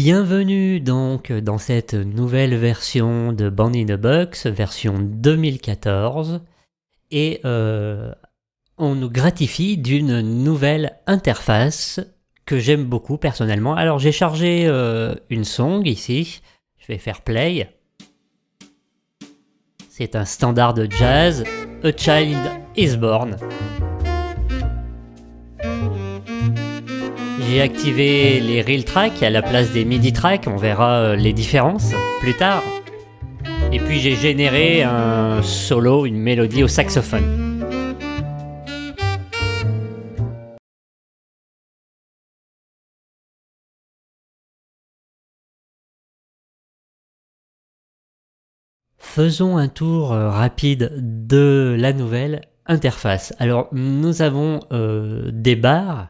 Bienvenue donc dans cette nouvelle version de Band in a Box, version 2014, et euh, on nous gratifie d'une nouvelle interface que j'aime beaucoup personnellement. Alors j'ai chargé euh, une song ici, je vais faire play. C'est un standard de jazz, A Child is Born. J'ai activé les Real Tracks à la place des MIDI tracks, on verra euh, les différences plus tard. Et puis j'ai généré un solo, une mélodie au saxophone. Faisons un tour euh, rapide de la nouvelle interface. Alors nous avons euh, des barres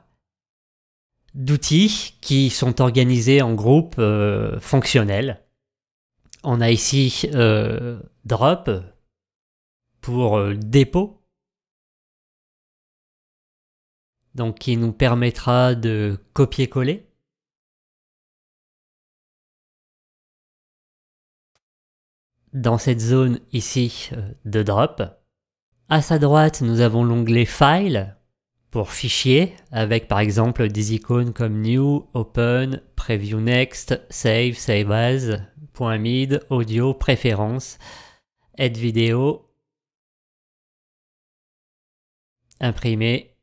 d'outils qui sont organisés en groupes euh, fonctionnels. On a ici euh, drop pour euh, dépôt, donc qui nous permettra de copier-coller. Dans cette zone ici de drop, à sa droite nous avons l'onglet File pour fichiers, avec par exemple des icônes comme New, Open, Preview Next, Save, Save As, .mid, Audio, Préférences, Aide Vidéo, Imprimer,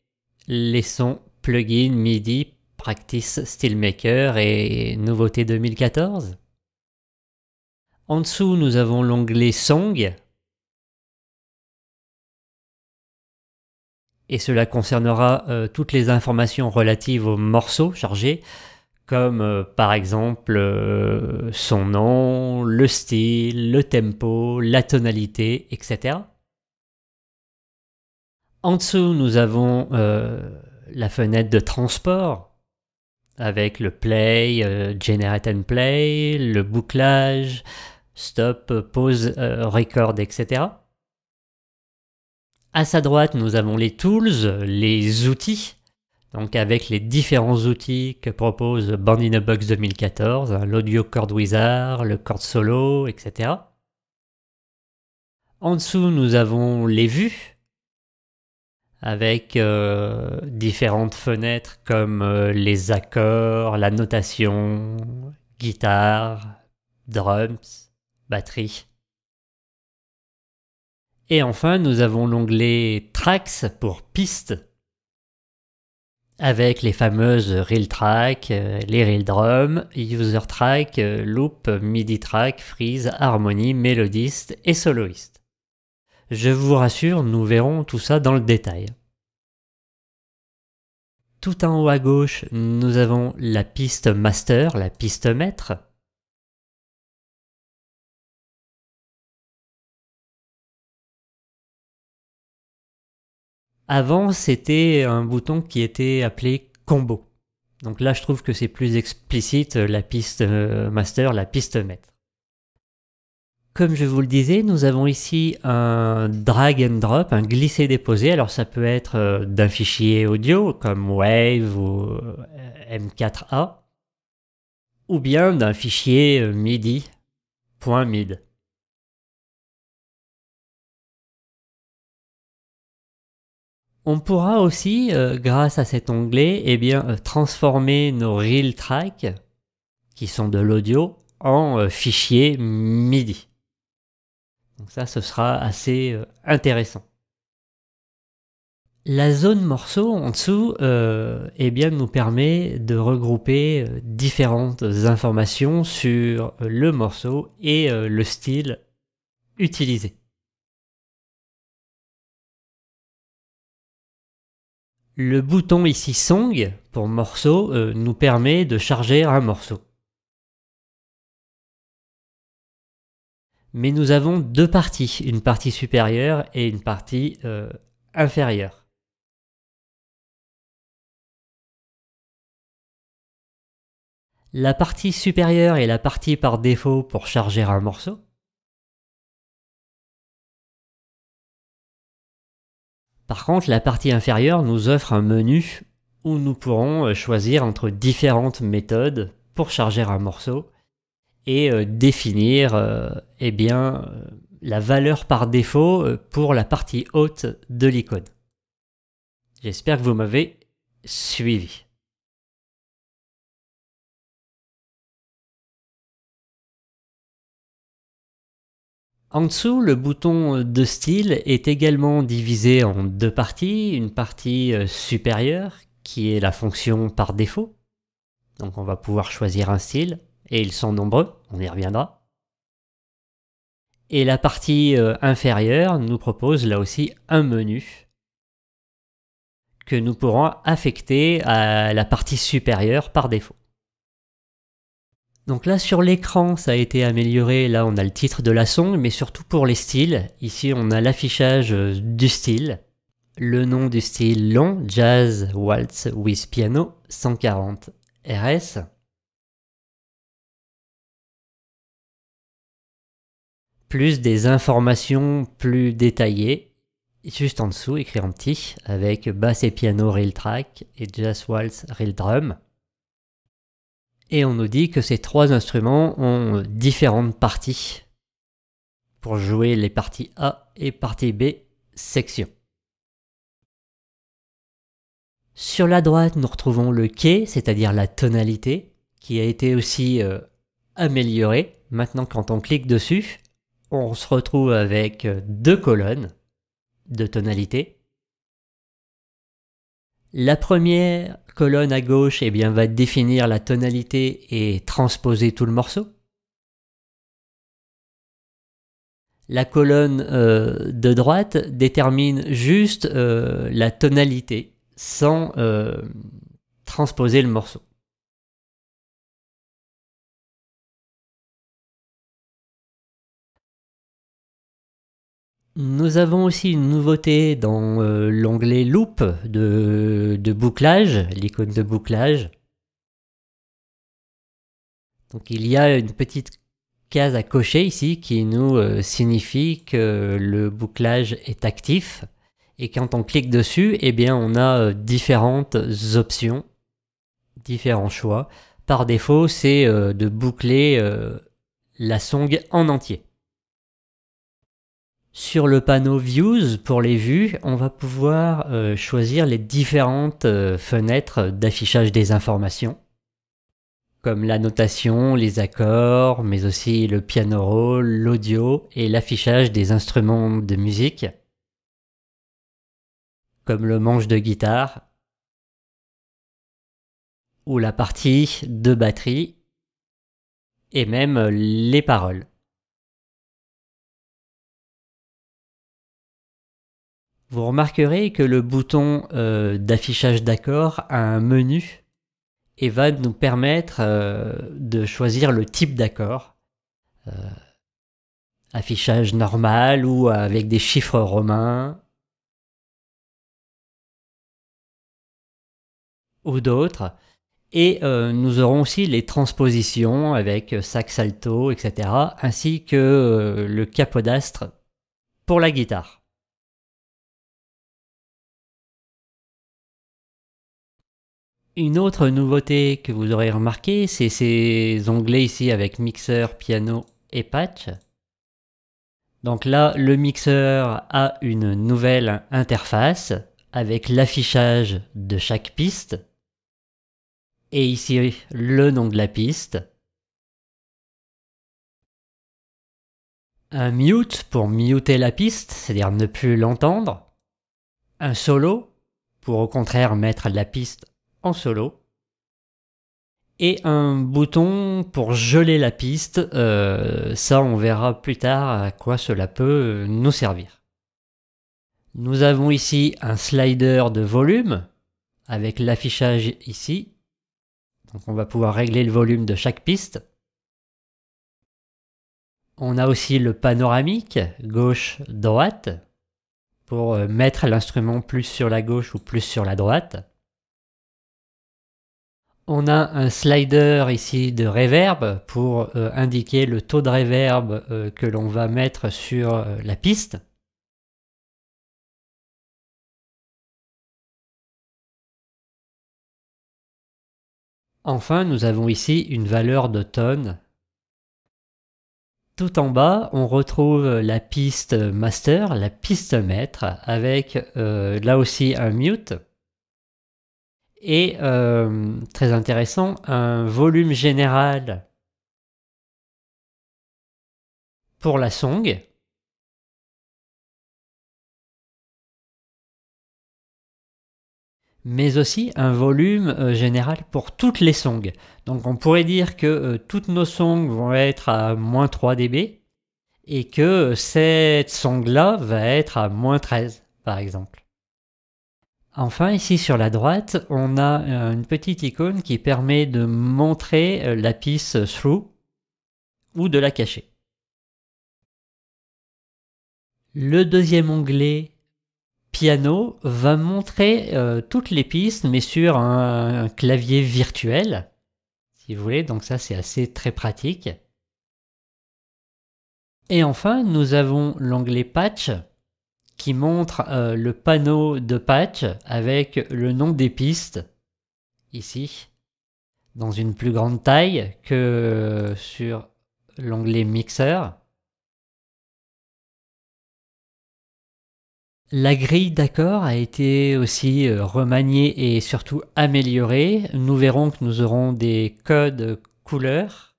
les sons, Plugin, MIDI, Practice StillMaker et Nouveauté 2014. En dessous, nous avons l'onglet Song, et cela concernera euh, toutes les informations relatives au morceau chargé, comme euh, par exemple euh, son nom, le style, le tempo, la tonalité, etc. En dessous, nous avons la fenêtre de transport avec le play, generate and play, le bouclage, stop, pause, record, etc. À sa droite, nous avons les tools, les outils, donc avec les différents outils que propose Band in a Box 2014, hein, l'Audio Chord Wizard, le Chord Solo, etc. En dessous, nous avons les vues, avec euh, différentes fenêtres comme euh, les accords, la notation, guitare, drums, batterie. Et enfin, nous avons l'onglet Tracks pour pistes avec les fameuses Reel Track, euh, les Reel Drum, User Track, euh, Loop, MIDI Track, Freeze, Harmonie, Mélodiste et Soloiste. Je vous rassure, nous verrons tout ça dans le détail. Tout en haut à gauche, nous avons la piste master, la piste maître, Avant, c'était un bouton qui était appelé combo. Donc là, je trouve que c'est plus explicite la piste euh, master, la piste maître. Comme je vous le disais, nous avons ici un drag and drop, un glisser-déposer. Alors ça peut être euh, d'un fichier audio comme Wave ou euh, M4A, ou bien d'un fichier MIDI, .mid. On pourra aussi, euh, grâce à cet onglet, eh bien, euh, transformer nos real tracks, qui sont de l'audio, en euh, fichiers MIDI. Donc ça, ce sera assez intéressant. La zone morceau en dessous eh bien, nous permet de regrouper différentes informations sur le morceau et le style utilisé. Le bouton ici Song pour morceau euh, nous permet de charger un morceau. Mais nous avons deux parties, une partie supérieure et une partie euh, inférieure. La partie supérieure est la partie par défaut pour charger un morceau. Par contre, la partie inférieure nous offre un menu où nous pourrons euh, choisir entre différentes méthodes pour charger un morceau et euh, définir euh, eh bien, la valeur par défaut pour la partie haute de l'icône. J'espère que vous m'avez suivi. En dessous, le bouton de style est également divisé en deux parties. Une partie supérieure qui est la fonction par défaut. Donc on va pouvoir choisir un style et ils sont nombreux, on y reviendra. Et la partie euh, inférieure nous propose là aussi un menu que nous pourrons affecter à la partie supérieure par défaut. Donc là sur l'écran ça a été amélioré, là on a le titre de la song, mais surtout pour les styles. Ici on a l'affichage euh, du style, le nom du style long, Jazz Waltz with Piano 140 RS. plus des informations plus détaillées, juste en dessous, écrit en petit, avec basse et piano real track et jazz waltz real drum. Et on nous dit que ces trois instruments ont différentes parties pour jouer les parties A et partie B section. Sur la droite, nous retrouvons le key, c'est-à-dire la tonalité, qui a été aussi euh, améliorée. Maintenant, quand on clique dessus, on se retrouve avec deux colonnes de tonalité. La première colonne à gauche eh bien, va définir la tonalité et transposer tout le morceau. La colonne euh, de droite détermine juste euh, la tonalité sans euh, transposer le morceau. Nous avons aussi une nouveauté dans euh, l'onglet Loop de, bouclage, l'icône de bouclage. Donc il y a une petite case à cocher ici qui nous euh, signifie que le bouclage est actif. Et quand on clique dessus, eh bien on a euh, différentes options, différents choix. Par défaut, c'est de boucler la song en entier. Sur le panneau Views, pour les vues, on va pouvoir euh, choisir les différentes euh, fenêtres d'affichage des informations, comme la notation, les accords, mais aussi le piano roll, l'audio et l'affichage des instruments de musique, comme le manche de guitare, ou la partie de batterie, et même les paroles. Vous remarquerez que le bouton euh, d'affichage d'accord a un menu et va nous permettre euh, de choisir le type d'accord. Euh, affichage normal ou avec des chiffres romains ou d'autres. Et nous aurons aussi les transpositions avec sax alto, etc. ainsi que le capodastre pour la guitare. Une autre nouveauté que vous aurez remarqué, c'est ces onglets ici avec mixeur, piano et patch. Donc là, le mixeur a une nouvelle interface avec l'affichage de chaque piste. Et ici, le nom de la piste. Un mute pour muter la piste, c'est-à-dire ne plus l'entendre. Un solo pour au contraire mettre la piste en solo. Et un bouton pour geler la piste, euh, ça on verra plus tard à quoi cela peut nous servir. Nous avons ici un slider de volume avec l'affichage ici. Donc on va pouvoir régler le volume de chaque piste. On a aussi le panoramique gauche-droite pour euh, mettre l'instrument plus sur la gauche ou plus sur la droite. On a un slider ici de reverb pour euh, indiquer le taux de reverb euh, que l'on va mettre sur euh, la piste. Enfin, nous avons ici une valeur de tonnes. Tout en bas, on retrouve la piste master, la piste maître, avec là aussi un mute. Et euh, très intéressant, un volume général pour la song. mais aussi un volume euh, général pour toutes les songs. Donc on pourrait dire que euh, toutes nos songs vont être à moins 3 dB et que cette song-là va être à moins 13 par exemple. Enfin ici sur la droite, on a euh, une petite icône qui permet de montrer la piste through ou de la cacher. Le deuxième onglet piano va montrer euh, toutes les pistes, mais sur un, clavier virtuel, si vous voulez. Donc ça, c'est assez très pratique. Et enfin, nous avons l'onglet Patch montre euh, le panneau de patch avec le nom des pistes, ici, dans une plus grande taille que sur l'onglet Mixer. La grille d'accord a été aussi euh, remaniée et surtout améliorée. Nous verrons que nous aurons des codes couleurs.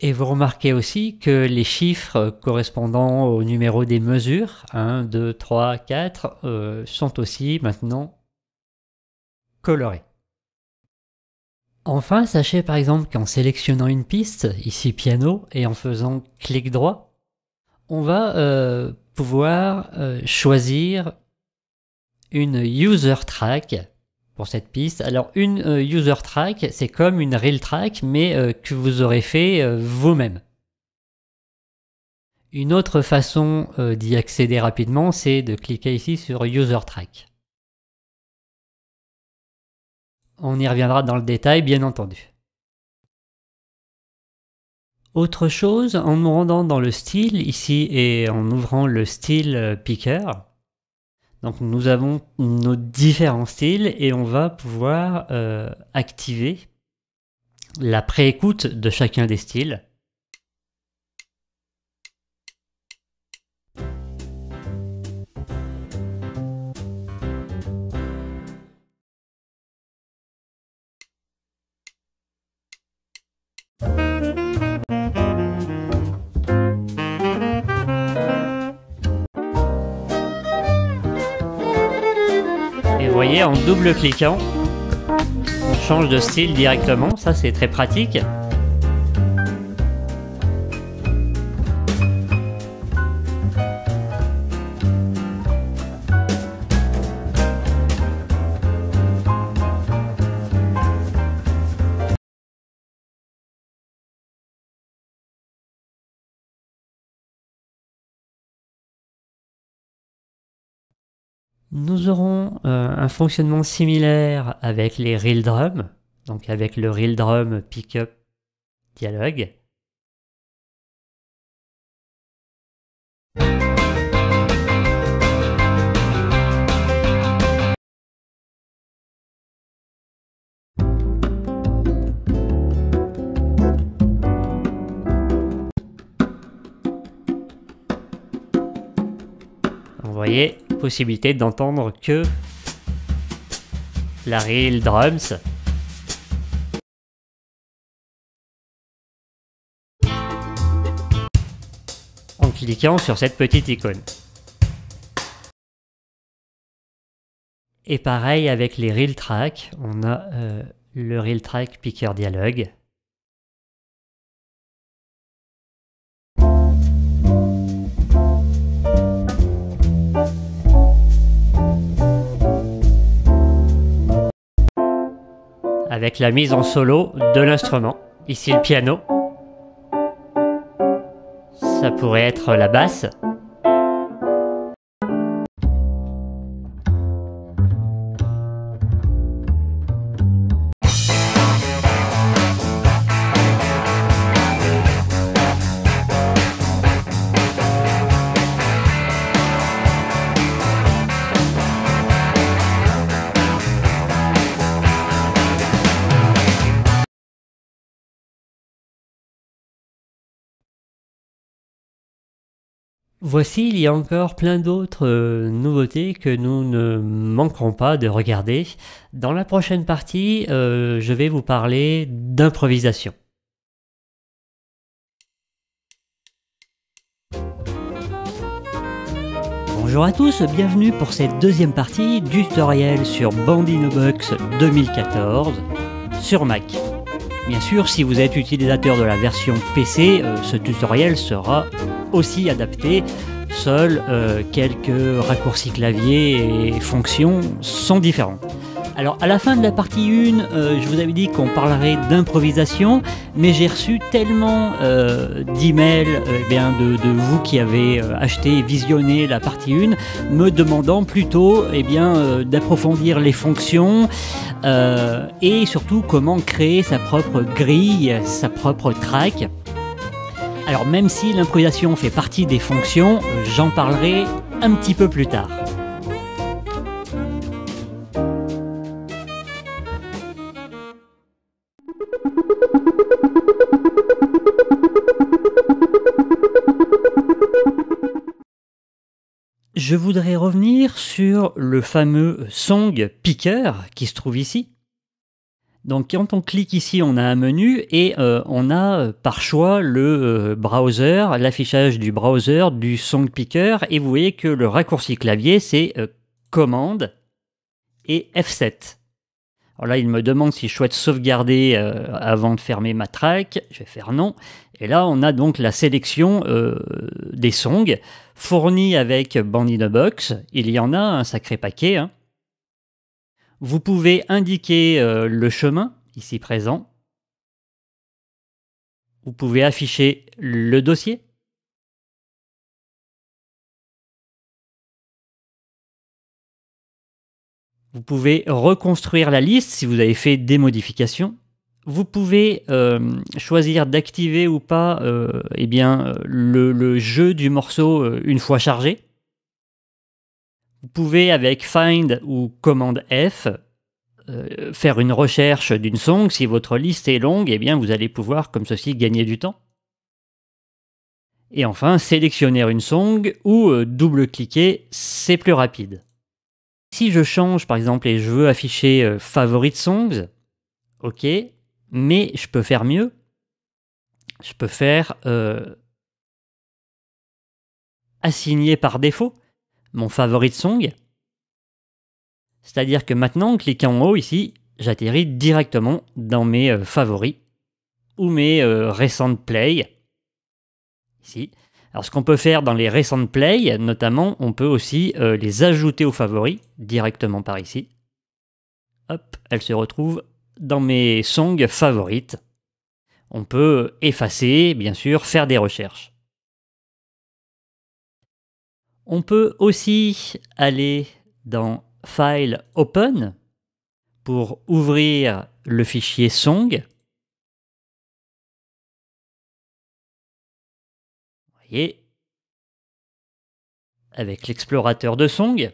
Et vous remarquez aussi que les chiffres correspondant au numéro des mesures, 1, 2, 3, 4, sont aussi maintenant colorés. Enfin, sachez par exemple qu'en sélectionnant une piste, ici piano, et en faisant clic droit, on va euh, pouvoir euh, choisir une user track cette piste. Alors une euh, user track, c'est comme une real track, mais que vous aurez fait vous-même. Une autre façon d'y accéder rapidement, c'est de cliquer ici sur user track. On y reviendra dans le détail, bien entendu. Autre chose, en nous rendant dans le style ici et en ouvrant le style euh, picker, donc nous avons nos différents styles et on va pouvoir euh, activer la préécoute de chacun des styles. En double cliquant, on change de style directement, ça c'est très pratique. Nous aurons euh, un fonctionnement similaire avec les real drums, donc avec le real drum pickup dialogue. Vous voyez, possibilité d'entendre que la real drums. En cliquant sur cette petite icône. Et pareil avec les real tracks, on a euh, le real track picker dialogue. Avec la mise en solo de l'instrument. Ici le piano. Ça pourrait être la basse. Voici, il y a encore plein d'autres euh, nouveautés que nous ne manquerons pas de regarder. Dans la prochaine partie, euh, je vais vous parler d'improvisation. Bonjour à tous, bienvenue pour cette deuxième partie du tutoriel sur Bandinobox 2014 sur Mac. Bien sûr, si vous êtes utilisateur de la version PC, euh, ce tutoriel sera aussi adapté. Seuls euh, quelques raccourcis clavier et fonctions sont différents. Alors à la fin de la partie 1, euh, je vous avais dit qu'on parlerait d'improvisation, mais j'ai reçu tellement euh, d'emails eh bien, de, vous qui avez acheté et visionné la partie 1, me demandant plutôt eh bien, d'approfondir les fonctions et surtout comment créer sa propre grille, sa propre track. Alors même si l'improvisation fait partie des fonctions, j'en parlerai un petit peu plus tard. Je voudrais revenir sur le fameux song picker qui se trouve ici. Donc quand on clique ici, on a un menu et euh, on a euh, par choix le euh, browser, l'affichage du browser, du song picker et vous voyez que le raccourci clavier c'est commande et F7. Alors là, il me demande si je souhaite sauvegarder avant de fermer ma track. Je vais faire non. Et là, on a donc la sélection des songs fournis avec Box. Il y en a un sacré paquet. Hein. Vous pouvez indiquer euh, le chemin, ici présent. Vous pouvez afficher le dossier. Vous pouvez reconstruire la liste si vous avez fait des modifications. Vous pouvez euh, choisir d'activer ou pas euh, eh bien, le, le, jeu du morceau une fois chargé. Vous pouvez avec Find ou commande F euh, faire une recherche d'une song. Si votre liste est longue, eh bien vous allez pouvoir comme ceci gagner du temps. Et enfin, sélectionner une song ou euh, double-cliquer, c'est plus rapide. Si je change par exemple et je veux afficher euh, favorite songs, ok, mais je peux faire mieux. Je peux faire assigner par défaut mon favorite song. C'est-à-dire que maintenant, en cliquant en haut ici, j'atterris directement dans mes euh, favoris ou mes euh, récentes plays. Ici. Alors ce qu'on peut faire dans les récentes plays, notamment, on peut aussi euh, les ajouter aux favoris directement par ici. Hop, elles se retrouvent dans mes songs favorites. On peut effacer, bien sûr, faire des recherches. On peut aussi aller dans File Open pour ouvrir le fichier Song. voyez, avec l'explorateur de Song,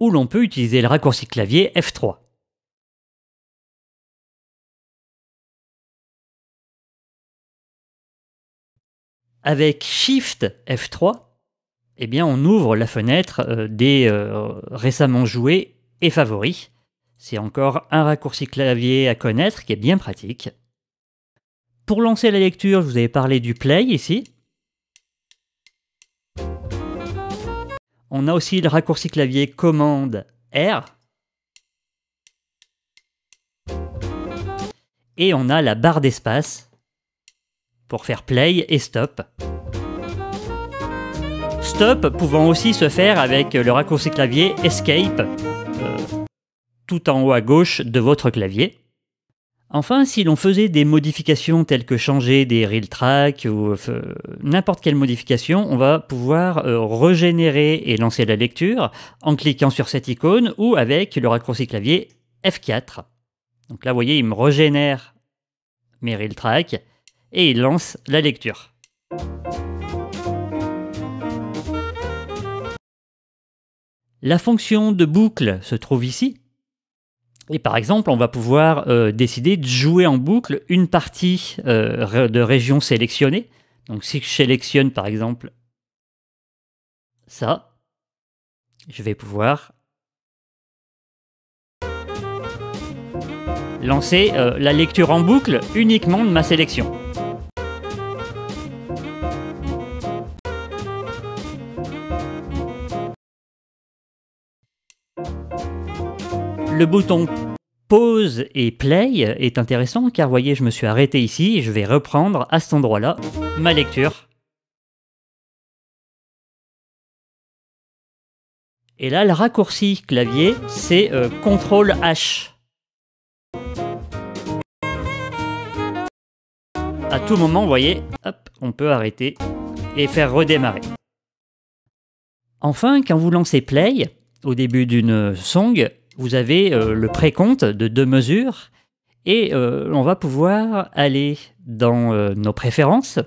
où l'on peut utiliser le raccourci clavier F3. Avec Shift F3, eh bien, on ouvre la fenêtre euh, des euh, récemment joués et favoris. C'est encore un raccourci clavier à connaître qui est bien pratique. Pour lancer la lecture, je vous avais parlé du play ici. On a aussi le raccourci clavier commande R. Et on a la barre d'espace pour faire play et stop. Stop pouvant aussi se faire avec le raccourci clavier Escape, euh, tout en haut à gauche de votre clavier. Enfin, si l'on faisait des modifications telles que changer des reel tracks ou euh, n'importe quelle modification, on va pouvoir euh, régénérer et lancer la lecture en cliquant sur cette icône ou avec le raccourci clavier F4. Donc là, vous voyez, il me régénère mes reel tracks et il lance la lecture. La fonction de boucle se trouve ici. Et par exemple, on va pouvoir euh, décider de jouer en boucle une partie euh, de région sélectionnée. Donc si je sélectionne par exemple ça, je vais pouvoir lancer euh, la lecture en boucle uniquement de ma sélection. Le bouton pause et play est intéressant car voyez je me suis arrêté ici et je vais reprendre à cet endroit là ma lecture. Et là le raccourci clavier c'est euh, CTRL H. À tout moment vous voyez hop, on peut arrêter et faire redémarrer. Enfin quand vous lancez play au début d'une song vous avez euh, le précompte de deux mesures et euh, on va pouvoir aller dans euh, nos préférences,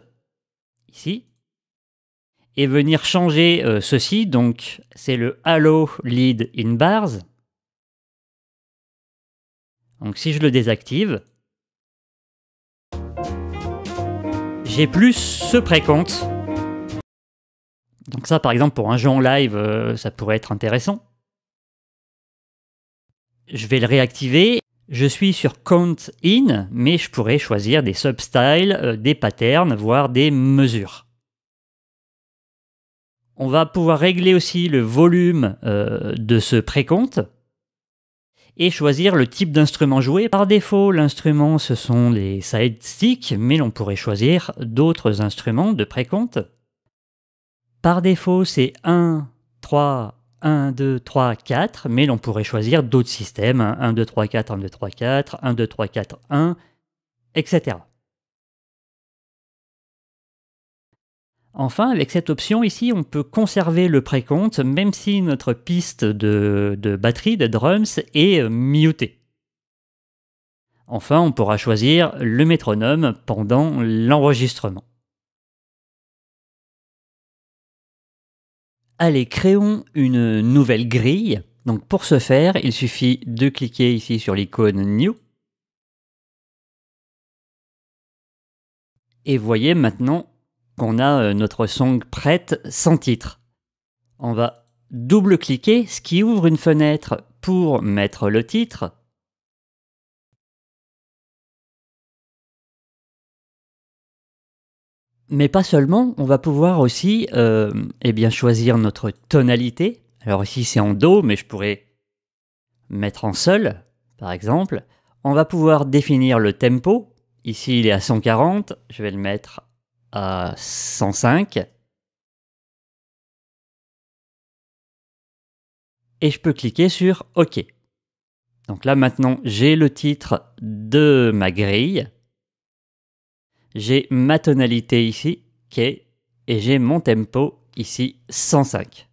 ici, et venir changer ceci. Donc c'est le Halo Lead in Bars. Donc si je le désactive, j'ai plus ce précompte. Donc ça par exemple pour un jeu en live, ça pourrait être intéressant je vais le réactiver. Je suis sur Count In, mais je pourrais choisir des substyles, euh, des patterns, voire des mesures. On va pouvoir régler aussi le volume euh, de ce précompte et choisir le type d'instrument joué. Par défaut, l'instrument ce sont les side sticks, mais l'on pourrait choisir d'autres instruments de précompte. Par défaut, c'est 1, 3, 1, 2, 3, 4, mais l'on pourrait choisir d'autres systèmes, 1, 2, 3, 4, 1, 2, 3, 4, 1, 2, 3, 4, 1, etc. Enfin, avec cette option ici, on peut conserver le précompte même si notre piste de, de batterie, de drums, est euh, mutée. Enfin, on pourra choisir le métronome pendant l'enregistrement. Allez, créons une nouvelle grille. Donc pour ce faire, il suffit de cliquer ici sur l'icône New. Et voyez maintenant qu'on a euh, notre song prête sans titre. On va double-cliquer, ce qui ouvre une fenêtre pour mettre le titre. Mais pas seulement, on va pouvoir aussi euh, eh bien, choisir notre tonalité. Alors ici c'est en Do, mais je pourrais mettre en Sol, par exemple. On va pouvoir définir le tempo. Ici il est à 140, je vais le mettre à 105. Et je peux cliquer sur OK. Donc là maintenant j'ai le titre de ma grille j'ai ma tonalité ici, est, et j'ai mon tempo ici, 105.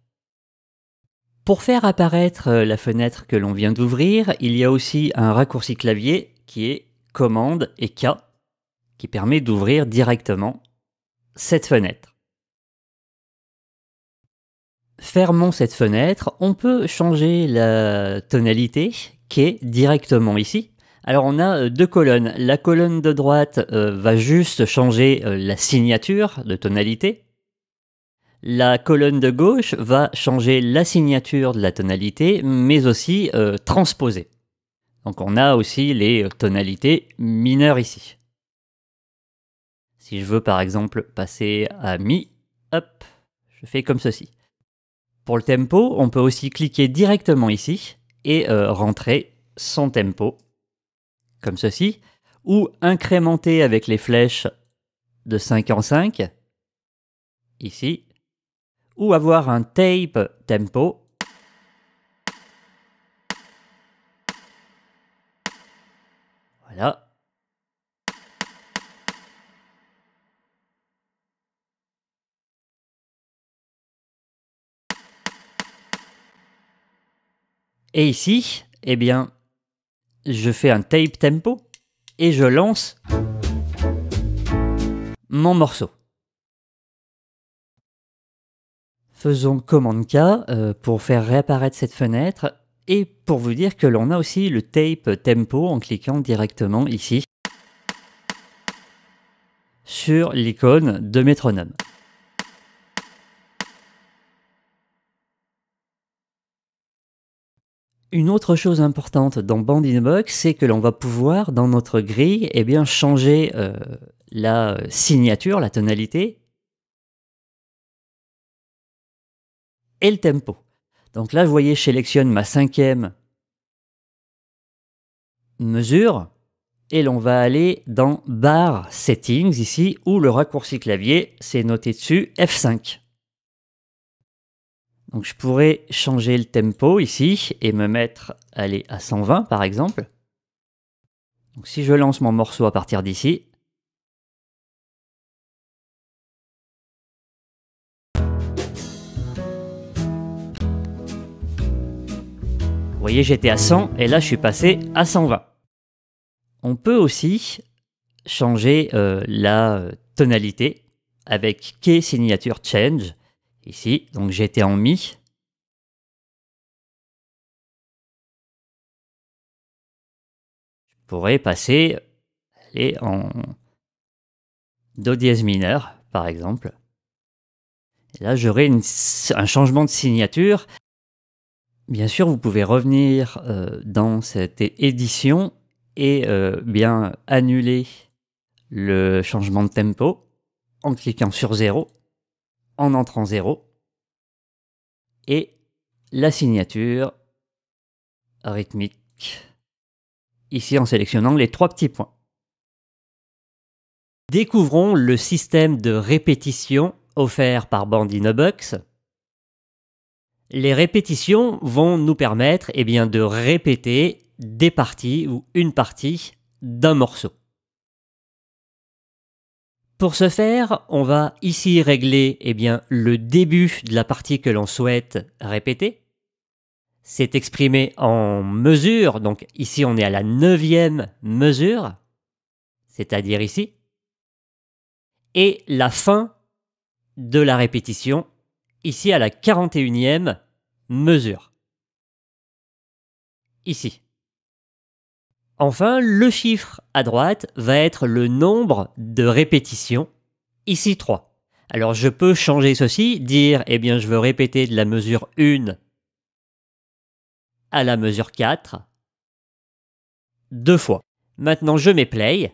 Pour faire apparaître euh, la fenêtre que l'on vient d'ouvrir, il y a aussi un raccourci clavier qui est commande et K, qui permet d'ouvrir directement cette fenêtre. Fermons cette fenêtre, on peut changer la tonalité qui directement ici. Alors on a euh, deux colonnes. La colonne de droite euh, va juste changer euh, la signature de tonalité. La colonne de gauche va changer la signature de la tonalité, mais aussi transposer. Donc on a aussi les tonalités mineures ici. Si je veux par exemple passer à Mi, hop, je fais comme ceci. Pour le tempo, on peut aussi cliquer directement ici et rentrer son tempo comme ceci, ou incrémenter avec les flèches de 5 en 5, ici, ou avoir un tape tempo. Voilà. Et ici, eh bien, je fais un tape tempo et je lance mon morceau. Faisons commande K euh, pour faire réapparaître cette fenêtre et pour vous dire que l'on a aussi le tape tempo en cliquant directement ici sur l'icône de métronome. Une autre chose importante dans Band c'est que l'on va pouvoir, dans notre grille, eh bien, changer euh, la signature, la tonalité, et le tempo. Donc là, vous voyez, je sélectionne ma cinquième mesure, et l'on va aller dans Bar Settings, ici, où le raccourci clavier, c'est noté dessus F5. Donc je pourrais changer le tempo ici et me mettre à 120 par exemple. Donc si je lance mon morceau à partir d'ici, Vous voyez, j'étais à 100 et là je suis passé à 120. On peut aussi changer euh, la tonalité avec Key Signature Change ici. Donc j'étais en Mi. Je pourrais passer en Do dièse mineur, par exemple. Là, j'aurai un changement de signature. Bien sûr, vous pouvez revenir euh, dans cette édition et euh, bien annuler le changement de tempo en cliquant sur 0 en entrant 0 et la signature rythmique ici en sélectionnant les trois petits points. Découvrons le système de répétition offert par Bandinobox. Les répétitions vont nous permettre eh de répéter des parties ou une partie d'un morceau. Pour ce faire, on va ici régler eh bien, le début de la partie que l'on souhaite répéter. C'est exprimé en mesure, donc ici on est à la neuvième mesure, c'est-à-dire ici. Et la fin de la répétition, ici à la 41e mesure. Ici. Enfin, le chiffre à droite va être le nombre de répétitions, ici 3. Alors je peux changer ceci, dire eh bien je veux répéter de la mesure 1 à la mesure 4 deux fois. Maintenant je mets play.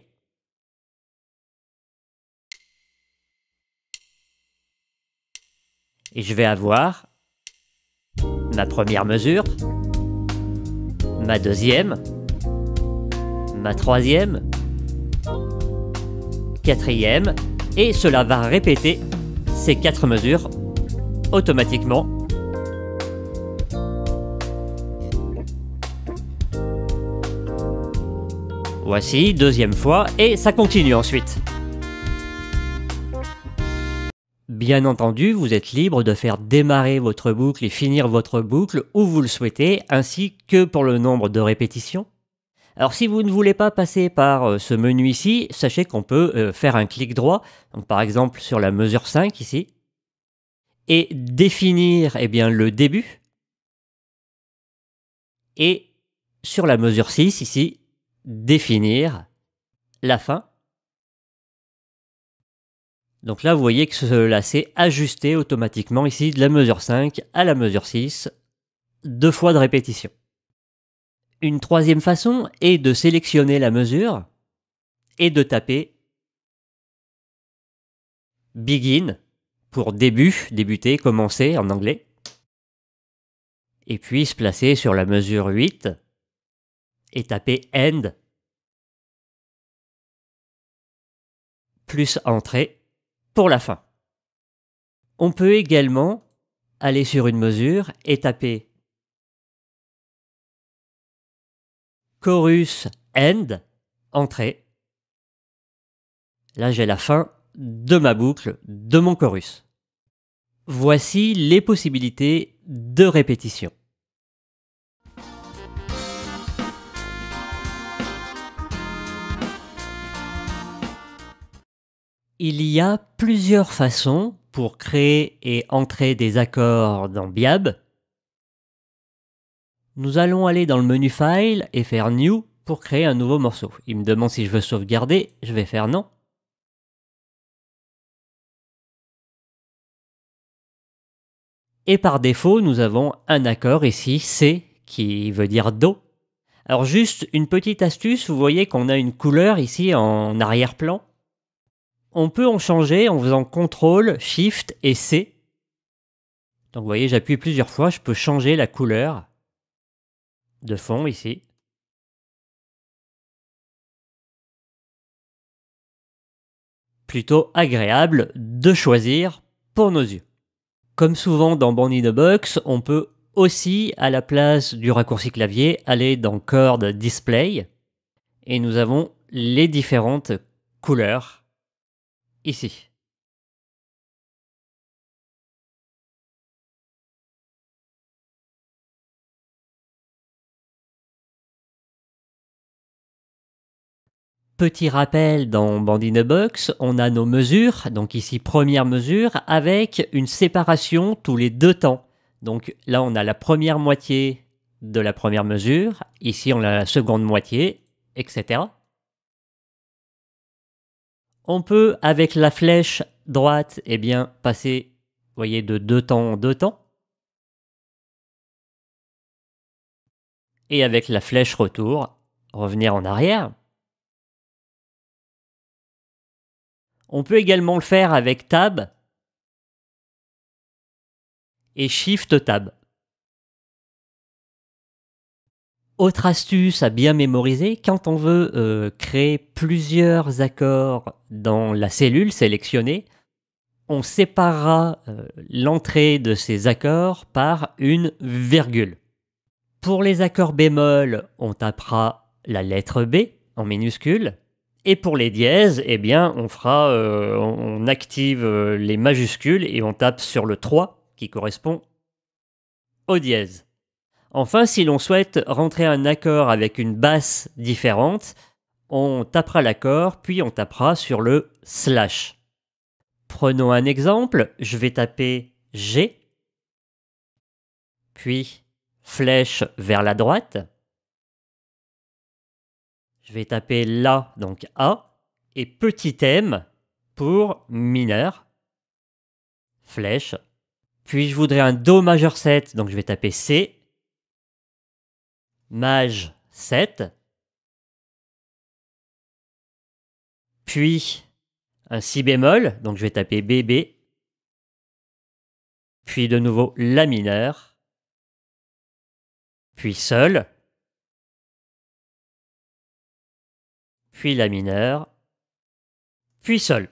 Et je vais avoir ma première mesure, ma deuxième, ma troisième, quatrième, et cela va répéter ces quatre mesures automatiquement. Voici, deuxième fois, et ça continue ensuite. Bien entendu, vous êtes libre de faire démarrer votre boucle et finir votre boucle où vous le souhaitez, ainsi que pour le nombre de répétitions. Alors si vous ne voulez pas passer par euh, ce menu ici, sachez qu'on peut euh, faire un clic droit, donc par exemple sur la mesure 5 ici, et définir eh bien, le début. Et sur la mesure 6 ici, définir la fin. Donc là, vous voyez que cela s'est ajusté automatiquement ici de la mesure 5 à la mesure 6, deux fois de répétition. Une troisième façon est de sélectionner la mesure et de taper Begin pour début, débuter, commencer en anglais. Et puis se placer sur la mesure 8 et taper End plus entrée pour la fin. On peut également aller sur une mesure et taper chorus end, entrée. Là, j'ai la fin de ma boucle, de mon chorus. Voici les possibilités de répétition. Il y a plusieurs façons pour créer et entrer des accords dans Biab. Nous allons aller dans le menu File et faire New pour créer un nouveau morceau. Il me demande si je veux sauvegarder, je vais faire non. Et par défaut, nous avons un accord ici, C, qui veut dire Do. Alors juste une petite astuce, vous voyez qu'on a une couleur ici en arrière-plan. On peut en changer en faisant CTRL, SHIFT et C. Donc vous voyez, j'appuie plusieurs fois, je peux changer la couleur de fond ici. Plutôt agréable de choisir pour nos yeux. Comme souvent dans Bandy the Box, on peut aussi, à la place du raccourci clavier, aller dans Chord Display et nous avons les différentes couleurs ici. Petit rappel dans Bandine Box, on a nos mesures, donc ici première mesure, avec une séparation tous les deux temps. Donc là on a la première moitié de la première mesure, ici on a la seconde moitié, etc. On peut avec la flèche droite eh bien, passer voyez, de deux temps en deux temps. Et avec la flèche retour, revenir en arrière. On peut également le faire avec Tab et Shift Tab. Autre astuce à bien mémoriser, quand on veut euh, créer plusieurs accords dans la cellule sélectionnée, on séparera euh, l'entrée de ces accords par une virgule. Pour les accords bémol, on tapera la lettre B en minuscule. Et pour les dièses, eh bien, on fera, euh, on active euh, les majuscules et on tape sur le 3 qui correspond au dièse. Enfin, si l'on souhaite rentrer un accord avec une basse différente, on tapera l'accord, puis on tapera sur le slash. Prenons un exemple, je vais taper G, puis flèche vers la droite, je vais taper La, donc A, et petit M pour mineur, flèche. Puis je voudrais un Do majeur 7, donc je vais taper C, Maj 7, puis un Si bémol, donc je vais taper BB, puis de nouveau La mineur, puis Sol, puis la mineure, puis sol.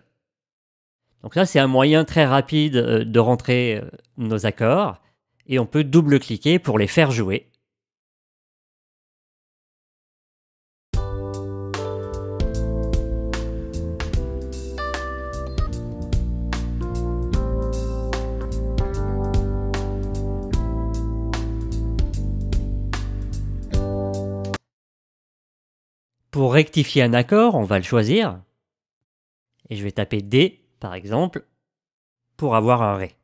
Donc ça, c'est un moyen très rapide euh, de rentrer euh, nos accords, et on peut double-cliquer pour les faire jouer. Pour rectifier un accord, on va le choisir. Et je vais taper D, par exemple, pour avoir un Ré.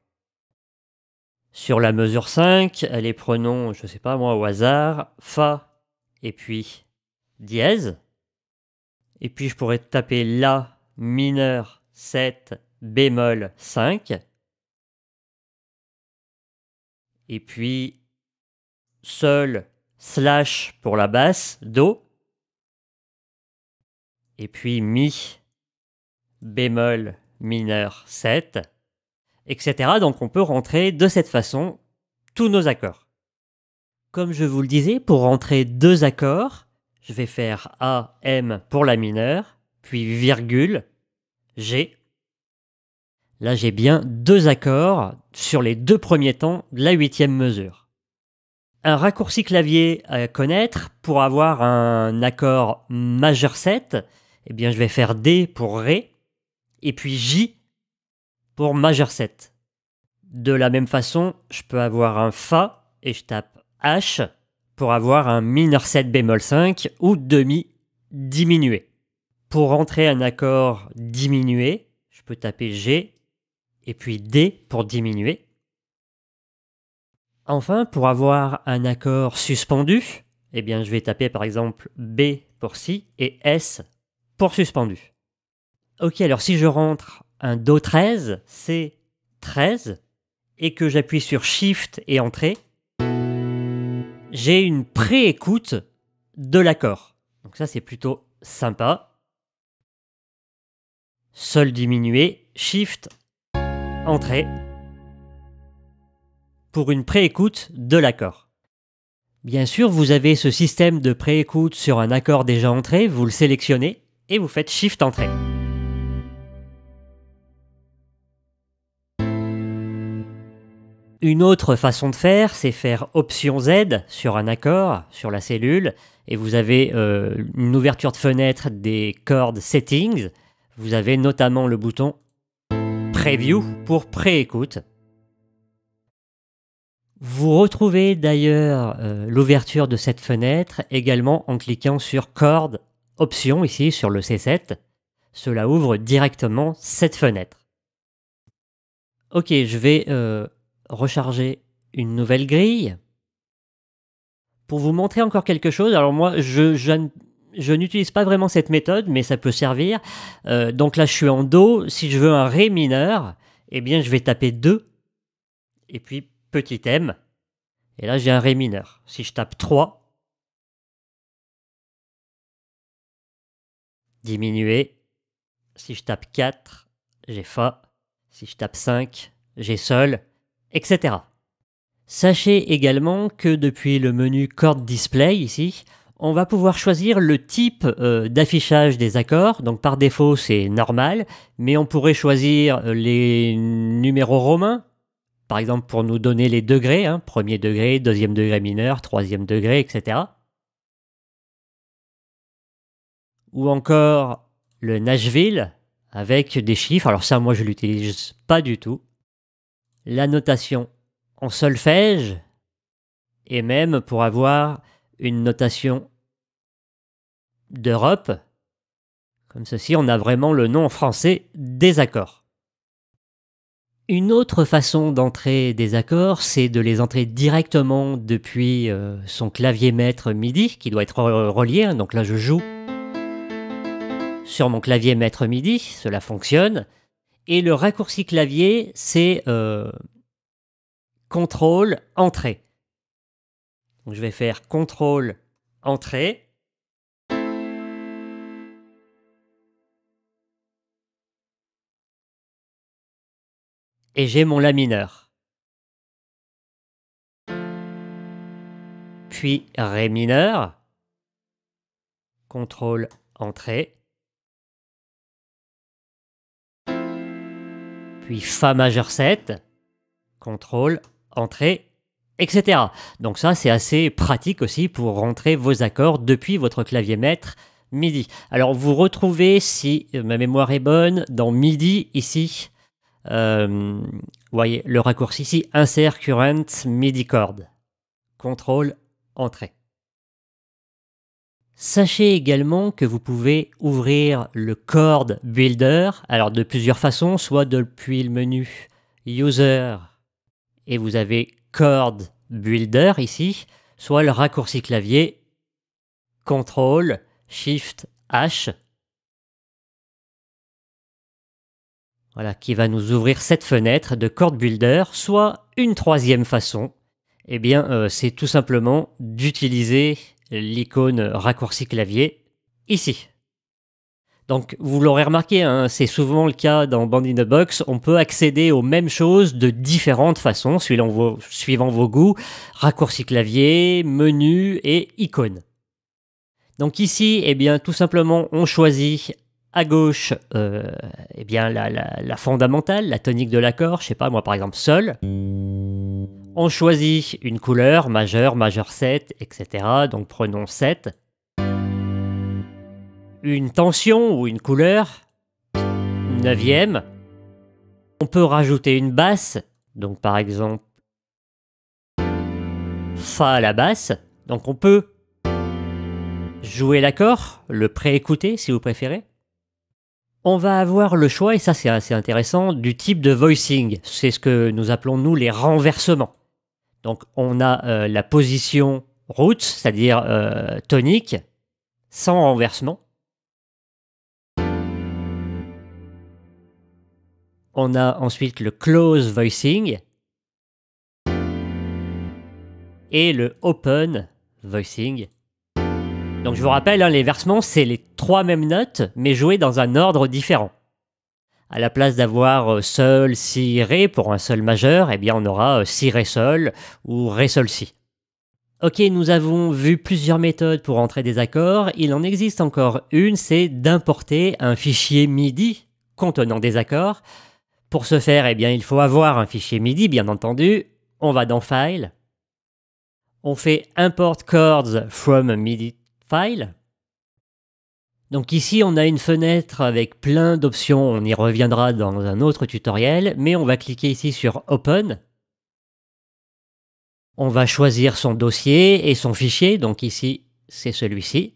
Sur la mesure 5, les pronoms, je sais pas moi, au hasard, Fa et puis dièse. Et puis je pourrais taper La mineur 7 bémol 5. Et puis Sol slash pour la basse, Do et puis Mi bémol mineur 7, etc. Donc on peut rentrer de cette façon tous nos accords. Comme je vous le disais, pour rentrer deux accords, je vais faire A, M pour la mineure, puis virgule, G. Là j'ai bien deux accords sur les deux premiers temps de la huitième mesure un raccourci clavier à connaître pour avoir un accord majeur 7 eh bien je vais faire D pour Ré, et puis J pour majeur 7. De la même façon, je peux avoir un Fa et je tape H pour avoir un mineur 7 bémol 5 ou demi diminué. Pour rentrer un accord diminué, je peux taper G et puis D pour diminuer. Enfin, pour avoir un accord suspendu, eh bien, je vais taper par exemple B pour Si et S pour suspendu. Ok, alors si je rentre un Do 13, C 13, et que j'appuie sur Shift et Entrée, j'ai une pré-écoute de l'accord. Donc ça c'est plutôt sympa. Sol diminué, Shift, Entrée pour une pré-écoute de l'accord. Bien sûr, vous avez ce système de pré-écoute sur un accord déjà entré, vous le sélectionnez et vous faites Shift Entrée. Une autre façon de faire, c'est faire Option Z sur un accord, sur la cellule, et vous avez euh, une ouverture de fenêtre des cordes Settings. Vous avez notamment le bouton Preview pour pré-écoute. Vous retrouvez d'ailleurs euh, l'ouverture de cette fenêtre également en cliquant sur Corde Option ici sur le C7. Cela ouvre directement cette fenêtre. Ok, je vais euh, recharger une nouvelle grille. Pour vous montrer encore quelque chose, alors moi je, n'utilise pas vraiment cette méthode, mais ça peut servir. Euh, donc là je suis en Do, si je veux un Ré mineur, eh bien je vais taper 2, et puis petit M, et là j'ai un Ré mineur. Si je tape 3, diminuer, si je tape 4, j'ai Fa, si je tape 5, j'ai Sol, etc. Sachez également que depuis le menu Chord Display ici, on va pouvoir choisir le type euh, d'affichage des accords. Donc par défaut c'est normal, mais on pourrait choisir euh, les numéros romains, par exemple pour nous donner les degrés, hein, premier degré, deuxième degré mineur, troisième degré, etc. Ou encore le Nashville avec des chiffres. Alors ça moi je l'utilise pas du tout la notation en solfège et même pour avoir une notation d'Europe. Comme ceci, on a vraiment le nom en français des accords. Une autre façon d'entrer des accords, c'est de les entrer directement depuis euh, son clavier maître MIDI, qui doit être relié. Hein. Donc là, je joue sur mon clavier maître MIDI, cela fonctionne. Et le raccourci clavier, c'est euh, contrôle entrée. je vais faire contrôle entrée. Et j'ai mon La mineur. Puis Ré mineur. Contrôle entrée. Puis Fa majeur 7, contrôle, entrée, etc. Donc ça, c'est assez pratique aussi pour rentrer vos accords depuis votre clavier maître MIDI. Alors vous retrouvez, si ma mémoire est bonne, dans MIDI ici, euh, voyez le raccourci ici, Insert Current MIDI Chord. Contrôle, entrée. Sachez également que vous pouvez ouvrir le Chord Builder, alors de plusieurs façons, soit depuis le menu User et vous avez Chord Builder ici, soit le raccourci clavier CTRL Shift H. Voilà, qui va nous ouvrir cette fenêtre de Chord Builder, soit une troisième façon, eh bien, euh, c'est tout simplement d'utiliser l'icône raccourci clavier ici. Donc vous l'aurez remarqué, hein, c'est souvent le cas dans Band Box, on peut accéder aux mêmes choses de différentes façons suivant vos, goûts, raccourci clavier, menu et icône. Donc ici, eh bien, tout simplement, on choisit à gauche euh, eh bien, la, fondamentale, la tonique de l'accord, je sais pas, moi par exemple Sol. On choisit une couleur, majeur, majeur 7, etc. Donc prenons 7. Une tension ou une couleur, neuvième. On peut rajouter une basse, donc par exemple Fa à la basse. Donc on peut jouer l'accord, le préécouter si vous préférez. On va avoir le choix, et ça c'est assez intéressant, du type de voicing. C'est ce que nous appelons nous les renversements. Donc on a euh, la position root, c'est-à-dire euh, tonique, sans renversement. On a ensuite le close voicing. et le open voicing. Donc je vous rappelle, hein, les versements, c'est les trois mêmes notes, mais jouées dans un ordre différent. À la place d'avoir euh, sol, si, ré pour un sol majeur, eh bien on aura euh, si, ré, sol ou ré, sol, si. Ok, nous avons vu plusieurs méthodes pour entrer des accords. Il en existe encore une, c'est d'importer un fichier MIDI contenant des accords. Pour ce faire, eh il faut avoir un fichier MIDI, bien entendu. On va dans File. On fait Import Chords from MIDI File. Donc ici, on a une fenêtre avec plein d'options, on y reviendra dans un autre tutoriel, mais on va cliquer ici sur Open. On va choisir son dossier et son fichier, donc ici, c'est celui-ci.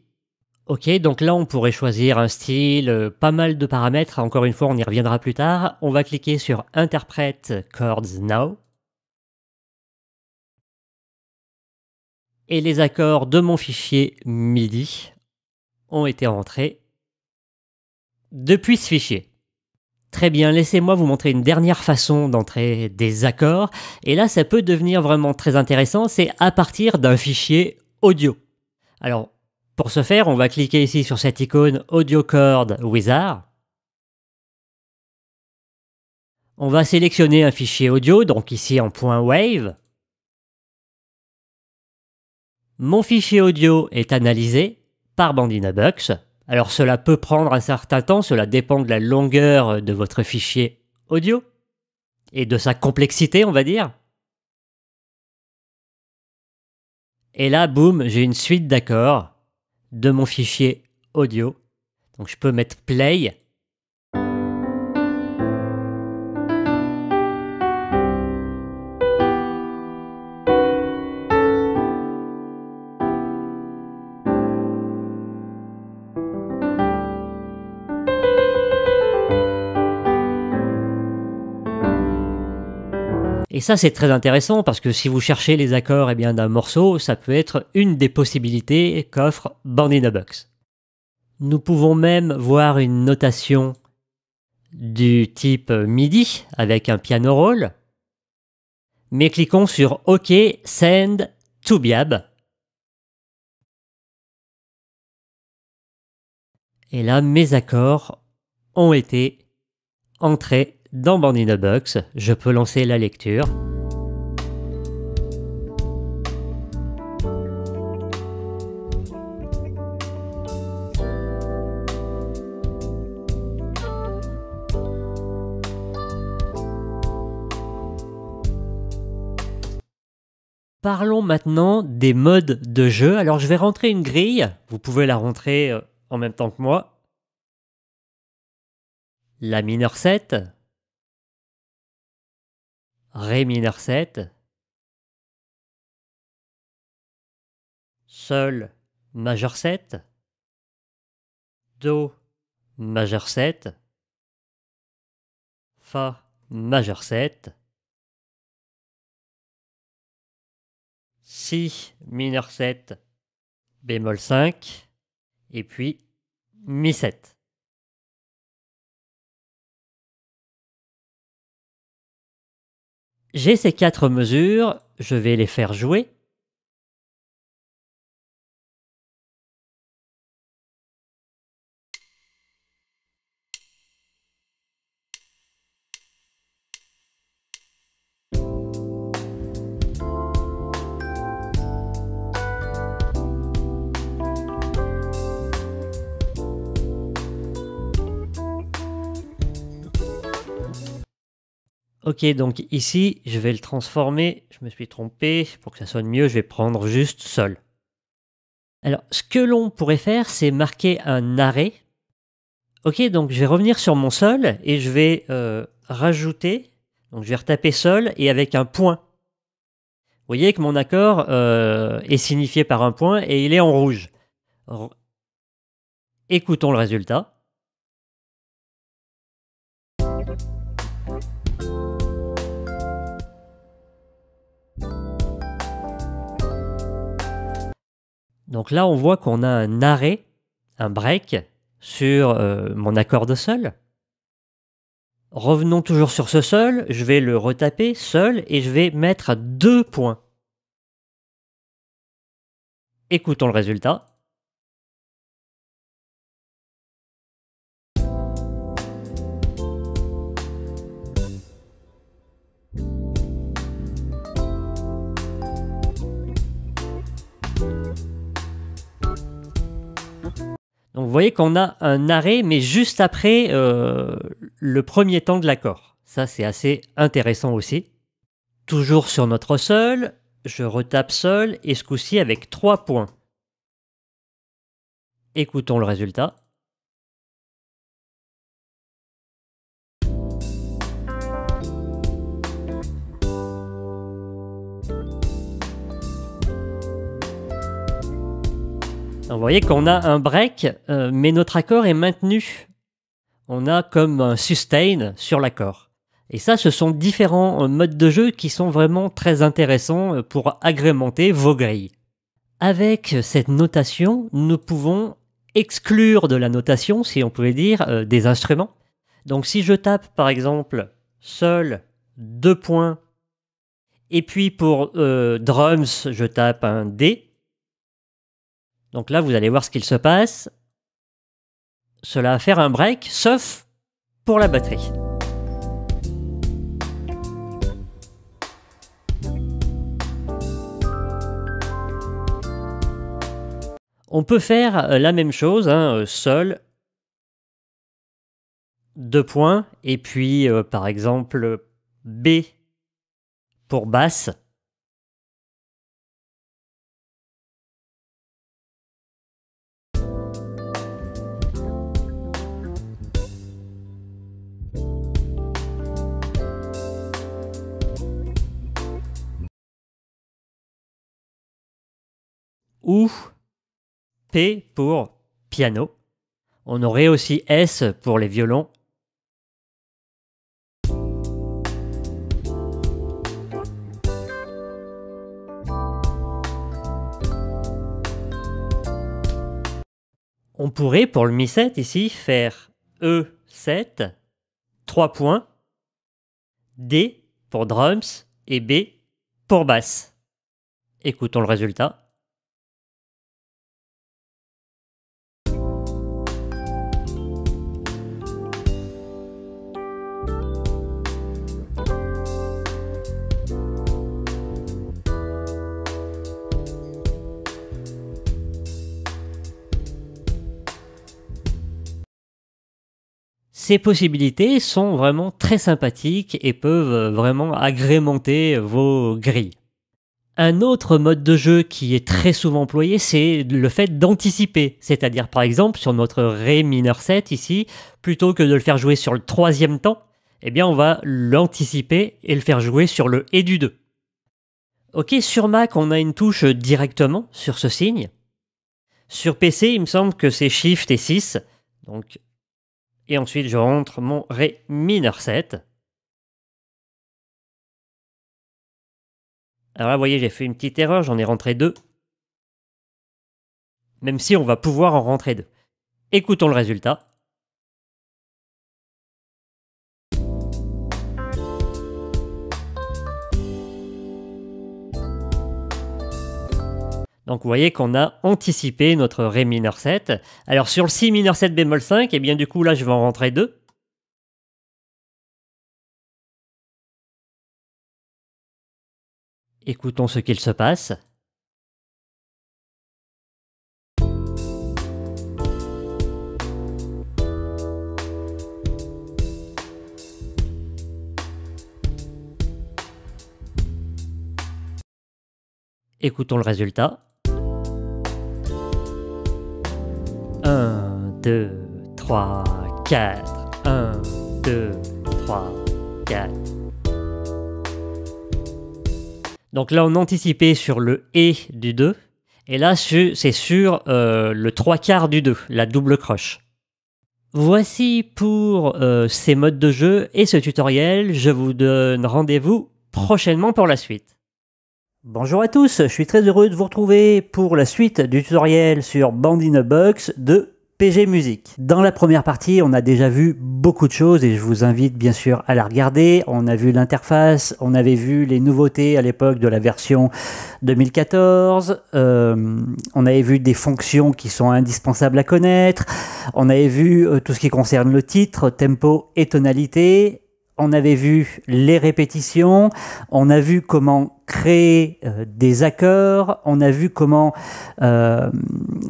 Ok, donc là, on pourrait choisir un style, euh, pas mal de paramètres, encore une fois, on y reviendra plus tard. On va cliquer sur Interpret Chords Now. et les accords de mon fichier MIDI ont été rentrés depuis ce fichier. Très bien, laissez-moi vous montrer une dernière façon d'entrer des accords. Et là, ça peut devenir vraiment très intéressant, c'est à partir d'un fichier audio. Alors, pour ce faire, on va cliquer ici sur cette icône Audio Chord Wizard. On va sélectionner un fichier audio, donc ici en .wave. Mon fichier audio est analysé par Bandinabox. Alors cela peut prendre un certain temps, cela dépend de la longueur de votre fichier audio et de sa complexité, on va dire. Et là, boum, j'ai une suite d'accords de mon fichier audio. Donc je peux mettre play Et ça, c'est très intéressant parce que si vous cherchez les accords eh d'un morceau, ça peut être une des possibilités qu'offre Box. Nous pouvons même voir une notation du type MIDI avec un piano roll. Mais cliquons sur OK, Send to Biab. Et là, mes accords ont été entrés dans Box, je peux lancer la lecture. Parlons maintenant des modes de jeu. Alors je vais rentrer une grille, vous pouvez la rentrer euh, en même temps que moi. La mineur 7, Ré mineur 7, Sol majeur 7, Do majeur 7, Fa majeur 7, Si mineur 7, bémol 5, et puis Mi 7. J'ai ces quatre mesures, je vais les faire jouer. Ok, donc ici, je vais le transformer. Je me suis trompé. Pour que ça sonne mieux, je vais prendre juste Sol. Alors, ce que l'on pourrait faire, c'est marquer un arrêt. Ok, donc je vais revenir sur mon Sol et je vais euh, rajouter. Donc je vais retaper Sol et avec un point. Vous voyez que mon accord euh, est signifié par un point et il est en rouge. Écoutons le résultat. Donc là, on voit qu'on a un arrêt, un break sur euh, mon accord de sol. Revenons toujours sur ce sol, je vais le retaper seul et je vais mettre deux points. Écoutons le résultat. Vous voyez qu'on a un arrêt, mais juste après euh, le premier temps de l'accord. Ça, c'est assez intéressant aussi. Toujours sur notre sol, je retape sol et ce coup-ci avec 3 points. Écoutons le résultat. Vous voyez qu'on a un break, euh, mais notre accord est maintenu. On a comme un sustain sur l'accord. Et ça, ce sont différents euh, modes de jeu qui sont vraiment très intéressants euh, pour agrémenter vos grilles. Avec cette notation, nous pouvons exclure de la notation, si on pouvait dire, des instruments. Donc si je tape par exemple Sol, deux points, et puis pour drums, je tape un D, donc là, vous allez voir ce qu'il se passe. Cela va faire un break, sauf pour la batterie. On peut faire euh, la même chose, hein, euh, sol, deux points, et puis euh, par exemple B pour basse. Ou P pour piano. On aurait aussi S pour les violons. On pourrait pour le Mi7 ici faire E7, 3 points, D pour drums et B pour basse. Écoutons le résultat. Ces possibilités sont vraiment très sympathiques et peuvent vraiment agrémenter vos grilles. Un autre mode de jeu qui est très souvent employé, c'est le fait d'anticiper. C'est-à-dire, par exemple, sur notre Ré mineur 7 ici, plutôt que de le faire jouer sur le troisième temps, eh bien, on va l'anticiper et le faire jouer sur le Et du 2. Ok, sur Mac, on a une touche directement sur ce signe. Sur PC, il me semble que c'est Shift et 6. Donc, et ensuite, je rentre mon Ré mineur 7. Alors là, vous voyez, j'ai fait une petite erreur, j'en ai rentré deux. Même si on va pouvoir en rentrer deux. Écoutons le résultat. Donc vous voyez qu'on a anticipé notre Ré mineur 7. Alors sur le Si mineur 7 bémol 5, et eh bien du coup là je vais en rentrer deux. Écoutons ce qu'il se passe. Écoutons le résultat. 2, 3, 4. 1, 2, 3, 4. Donc là, on anticipait sur le et du 2. Et là, c'est sur euh, le 3 quarts du 2, la double croche. Voici pour euh, ces modes de jeu et ce tutoriel. Je vous donne rendez-vous prochainement pour la suite. Bonjour à tous, je suis très heureux de vous retrouver pour la suite du tutoriel sur Bandina Box de PG Music. Dans la première partie, on a déjà vu beaucoup de choses et je vous invite bien sûr à la regarder. On a vu l'interface, on avait vu les nouveautés à l'époque de la version 2014, euh, on avait vu des fonctions qui sont indispensables à connaître, on avait vu euh, tout ce qui concerne le titre, tempo et tonalité, on avait vu les répétitions, on a vu comment créer euh, des accords, on a vu comment euh,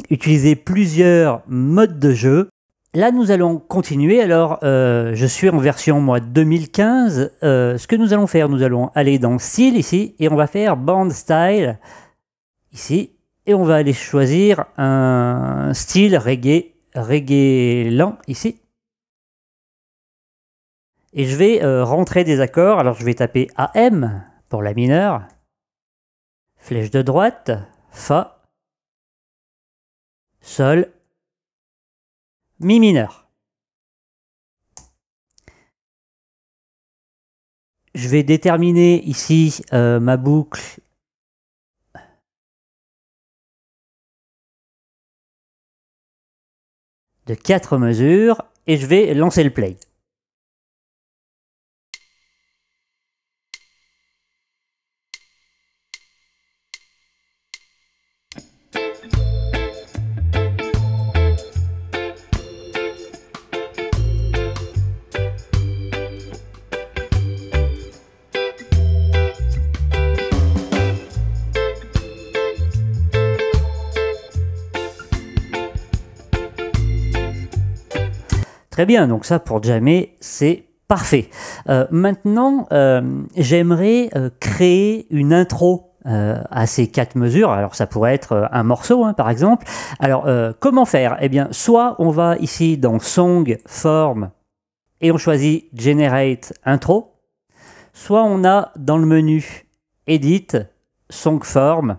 utiliser plusieurs modes de jeu. Là, nous allons continuer. Alors, euh, je suis en version moi 2015. ce que nous allons faire, nous allons aller dans Style ici et on va faire Band Style ici et on va aller choisir un style reggae, reggae lent ici. Et je vais euh, rentrer des accords. Alors je vais taper AM pour la mineure. Flèche de droite. Fa. Sol. Mi mineur. Je vais déterminer ici euh, ma boucle de quatre mesures et je vais lancer le play. Très bien, donc ça pour jammer, c'est parfait. Euh, maintenant, euh, j'aimerais euh, créer une intro à ces quatre mesures. Alors ça pourrait être un morceau, hein, par exemple. Alors comment faire? Eh bien, soit on va ici dans Song, Form, et on choisit Generate Intro. Soit on a dans le menu Edit, Song Form,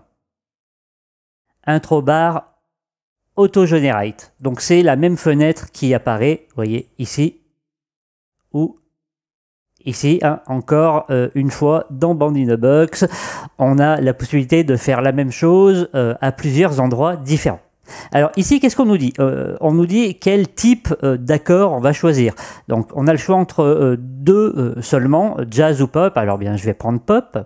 Intro Bar, auto-generate. Donc c'est la même fenêtre qui apparaît, vous voyez, ici, ou ici, hein, encore euh, une fois, dans Band in a Box, on a la possibilité de faire la même chose euh, à plusieurs endroits différents. Alors ici, qu'est-ce qu'on nous dit? Euh, On nous dit quel type d'accord on va choisir. Donc on a le choix entre deux seulement, jazz ou pop. Alors bien, je vais prendre pop.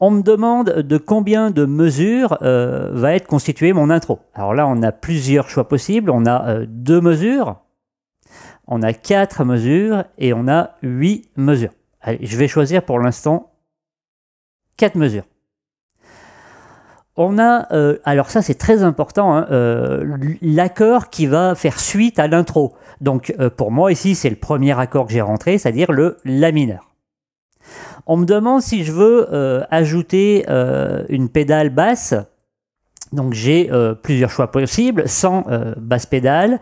On me demande de combien de mesures euh, va être constituée mon intro. Alors là, on a plusieurs choix possibles. On a euh, deux mesures, on a quatre mesures et on a huit mesures. Je vais choisir pour l'instant quatre mesures. On a, euh, alors ça c'est très important, hein, l'accord qui va faire suite à l'intro. Donc pour moi ici c'est le premier accord que j'ai rentré, c'est-à-dire le La mineur. On me demande si je veux euh, ajouter euh, une pédale basse. Donc j'ai euh, plusieurs choix possibles, sans basse pédale,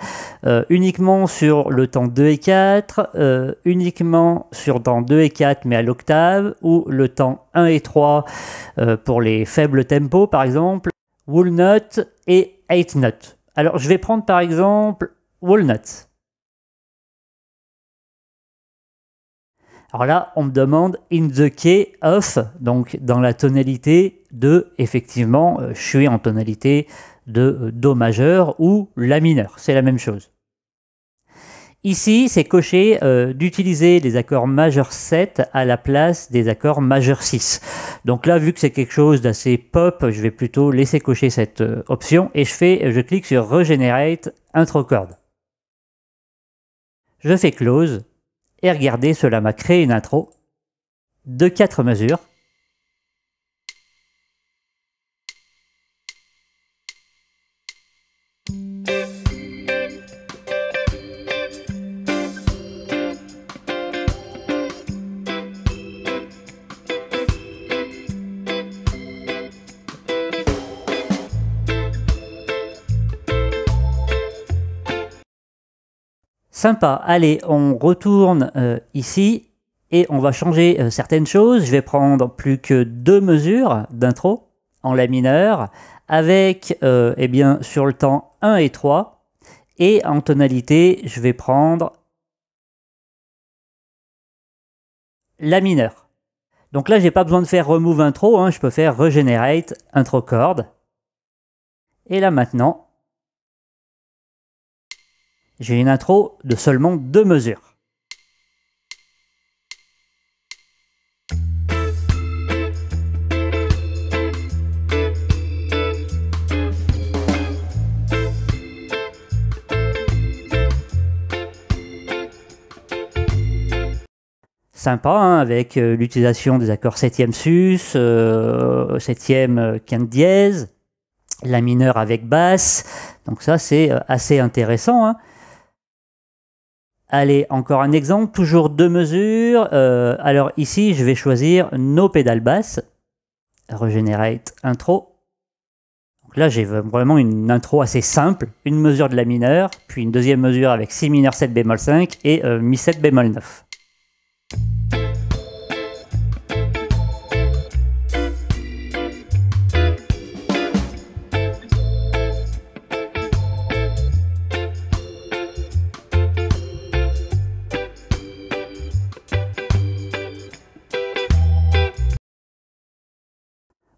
uniquement sur le temps 2 et 4, uniquement sur temps 2 et 4 mais à l'octave, ou le temps 1 et 3 pour les faibles tempos par exemple, Walnut et 8 notes. Alors je vais prendre par exemple Walnut. Alors là, on me demande in the key of, donc dans la tonalité de, effectivement, euh, je suis en tonalité de euh, Do majeur ou La mineur, c'est la même chose. Ici, c'est coché euh, d'utiliser les accords majeur 7 à la place des accords majeur 6. Donc là, vu que c'est quelque chose d'assez pop, je vais plutôt laisser cocher cette option et je fais, je clique sur Regenerate Intro Chord. Je fais Close et regardez, cela m'a créé une intro de quatre mesures. Sympa. Allez, on retourne euh, ici et on va changer euh, certaines choses. Je vais prendre plus que deux mesures d'intro en La mineur avec, euh, eh bien, sur le temps 1 et 3. Et en tonalité, je vais prendre La mineur. Donc là, j'ai pas besoin de faire remove intro, hein. je peux faire regenerate intro chord. Et là maintenant, j'ai une intro de seulement deux mesures. sympa hein, avec euh, l'utilisation des accords 7e sus, 7e euh, quinte dièse, la mineure avec basse. Donc ça c'est euh, assez intéressant. Hein. Allez, encore un exemple, toujours deux mesures. alors ici, je vais choisir nos pédales basses. Regenerate intro. Donc là, j'ai vraiment une intro assez simple. Une mesure de la mineure, puis une deuxième mesure avec si mineur 7 bémol 5 et mi 7 bémol 9.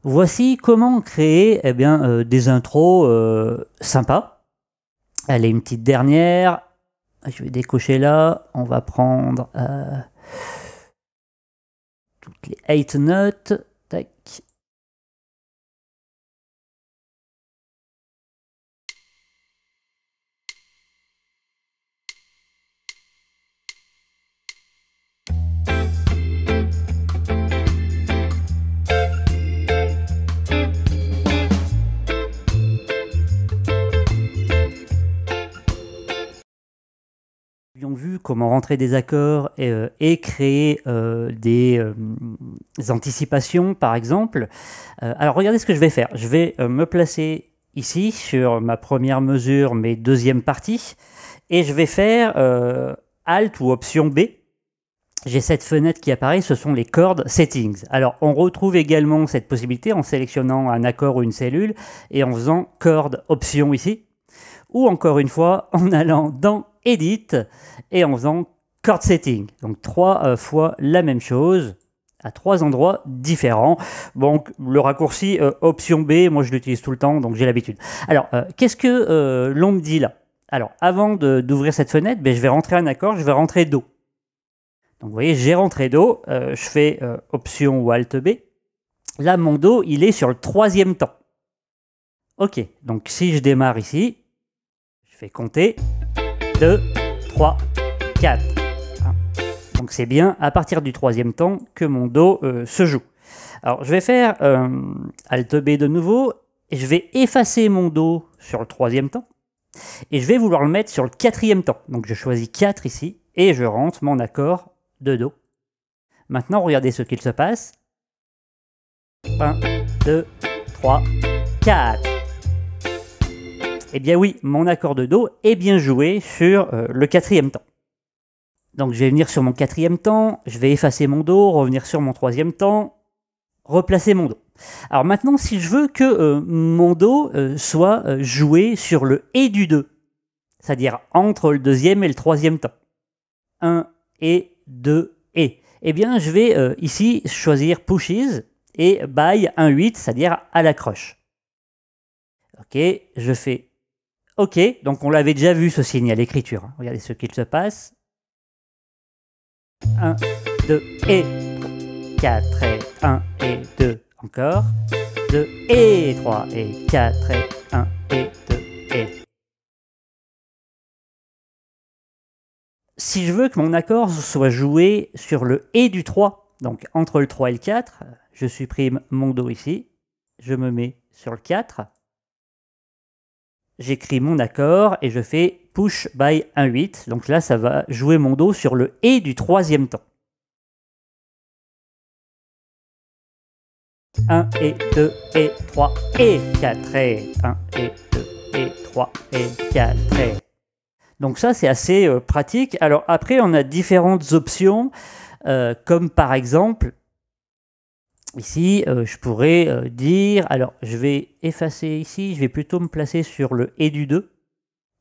Voici comment créer eh bien, euh, des intros euh, sympas. Allez, une petite dernière. Je vais décocher là. On va prendre euh, toutes les 8 notes. Vu comment rentrer des accords et, euh, créer euh, des, euh, anticipations, par exemple. alors regardez ce que je vais faire. Je vais me placer ici sur ma première mesure, mes deuxièmes parties, et je vais faire Alt ou Option B. J'ai cette fenêtre qui apparaît, ce sont les cordes settings. Alors on retrouve également cette possibilité en sélectionnant un accord ou une cellule et en faisant corde option ici, ou encore une fois en allant dans Edit et en faisant chord setting. Donc trois euh, fois la même chose à trois endroits différents. Donc le raccourci euh, option B, moi je l'utilise tout le temps, donc j'ai l'habitude. Alors, euh, qu'est-ce que l'on me dit là? Alors, avant d'ouvrir cette fenêtre, ben, je vais rentrer un accord, je vais rentrer Do. Donc vous voyez, j'ai rentré Do, je fais option ou Alt B. Là, mon Do, il est sur le troisième temps. Ok, donc si je démarre ici, je fais compter 2, 3, 4. Donc c'est bien à partir du troisième temps que mon Do euh, se joue. Alors je vais faire euh, Alt B de nouveau, et je vais effacer mon Do sur le troisième temps, et je vais vouloir le mettre sur le quatrième temps. Donc je choisis 4 ici, et je rentre mon accord de Do. Maintenant, regardez ce qu'il se passe. 1, 2, 3, 4. Eh bien oui, mon accord de Do est bien joué sur euh, le quatrième temps. Donc je vais venir sur mon quatrième temps, je vais effacer mon Do, revenir sur mon troisième temps, replacer mon Do. Alors maintenant, si je veux que euh, mon Do euh, soit joué sur le Et du 2, c'est-à-dire entre le deuxième et le troisième temps, 1 et 2 et, eh bien je vais ici choisir Pushes et By 1 8, c'est-à-dire à la croche. Ok, je fais Ok, donc on l'avait déjà vu ce signe à l'écriture. Hein. Regardez ce qu'il se passe. 1, 2 et 4 et 1 et 2 encore. 2 et 3 et 4 et 1 et 2 et. Si je veux que mon accord soit joué sur le et du 3, donc entre le 3 et le 4, je supprime mon do ici, je me mets sur le 4, j'écris mon accord et je fais push by 1-8. Donc là, ça va jouer mon Do sur le Et du troisième temps. 1 et 2 et 3 et 4 et 1 et 2 et 3 et 4 et. Donc ça, c'est assez euh, pratique. Alors après, on a différentes options, euh, comme par exemple Ici, euh, je pourrais euh, dire, alors je vais effacer ici, je vais plutôt me placer sur le et du 2.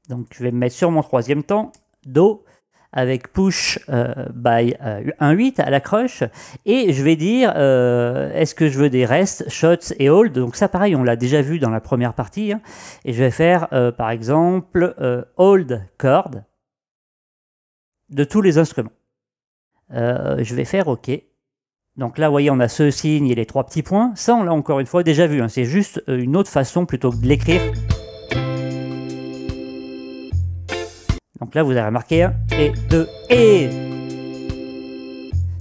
Donc je vais me mettre sur mon troisième temps, Do. avec push euh, by 1-8 à la crush et je vais dire est-ce que je veux des restes, shots et hold? Donc ça pareil on l'a déjà vu dans la première partie hein. et je vais faire par exemple hold chord de tous les instruments je vais faire OK donc là, vous voyez, on a ce signe et les trois petits points. Ça, on l'a encore une fois déjà vu. Hein. C'est juste une autre façon plutôt que de l'écrire. Donc là, vous avez remarqué 1 et 2 et.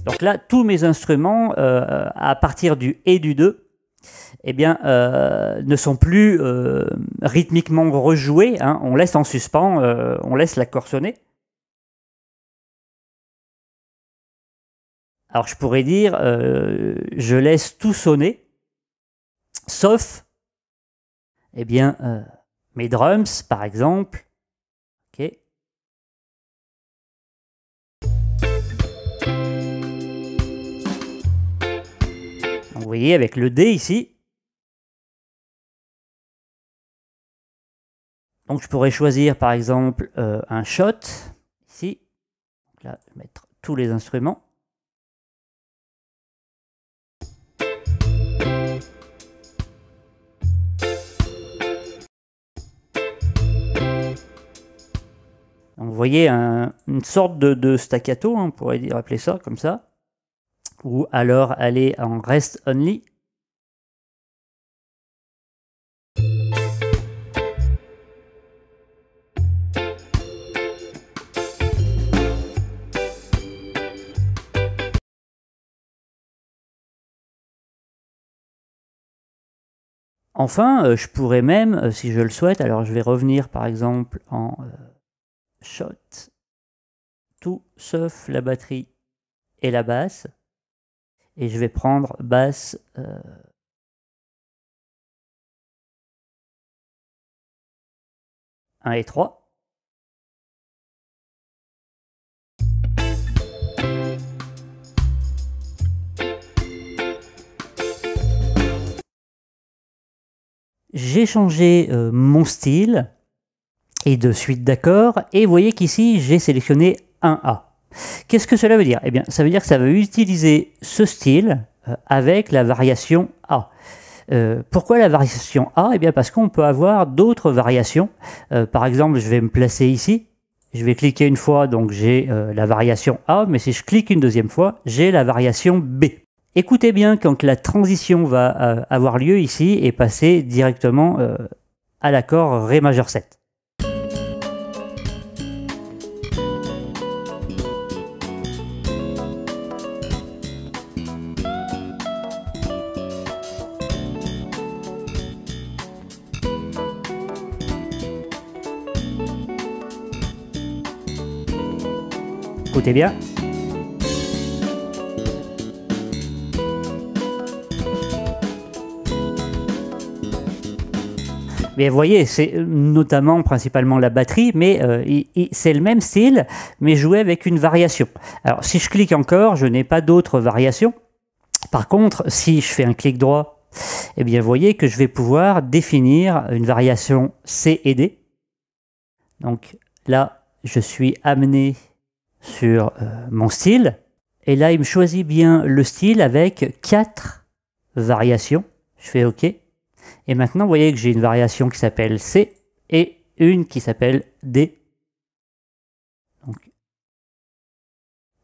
Donc là, tous mes instruments, euh, à partir du et du 2, eh bien, euh, ne sont plus euh, rythmiquement rejoués. Hein. On laisse en suspens, on laisse l'accord sonner. Alors je pourrais dire, euh, je laisse tout sonner, sauf, eh bien, euh, mes drums, par exemple. Ok. vous voyez avec le D ici. Donc je pourrais choisir par exemple euh, un shot ici. Là, je vais mettre tous les instruments. Voyez une sorte de, staccato, hein, on pourrait dire, appeler ça comme ça. Ou alors aller en rest only. Enfin, euh, je pourrais même, euh, si je le souhaite, alors je vais revenir par exemple en euh, shot, tout sauf la batterie et la basse. Et je vais prendre basse. Euh, et 3. J'ai changé euh, mon style et de suite d'accord. Et vous voyez qu'ici, j'ai sélectionné un A. Qu'est-ce que cela veut dire? Eh bien, ça veut dire que ça veut utiliser ce style euh, avec la variation A. Euh, pourquoi la variation A? Eh bien parce qu'on peut avoir d'autres variations. Euh, par exemple, je vais me placer ici. Je vais cliquer une fois, donc j'ai la variation A, mais si je clique une deuxième fois, j'ai la variation B. Écoutez bien quand la transition va avoir lieu ici et passer directement à l'accord Ré majeur 7. Bien. Mais vous voyez, c'est notamment principalement la batterie, mais euh, c'est le même style, mais joué avec une variation. Alors si je clique encore, je n'ai pas d'autres variations. Par contre, si je fais un clic droit, eh bien vous voyez que je vais pouvoir définir une variation C et D. Donc là, je suis amené sur euh, mon style. Et là, il me choisit bien le style avec quatre variations. Je fais OK. Et maintenant, vous voyez que j'ai une variation qui s'appelle C et une qui s'appelle D. Donc,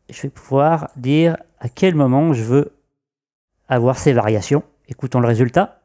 je vais pouvoir dire à quel moment je veux avoir ces variations. Écoutons le résultat.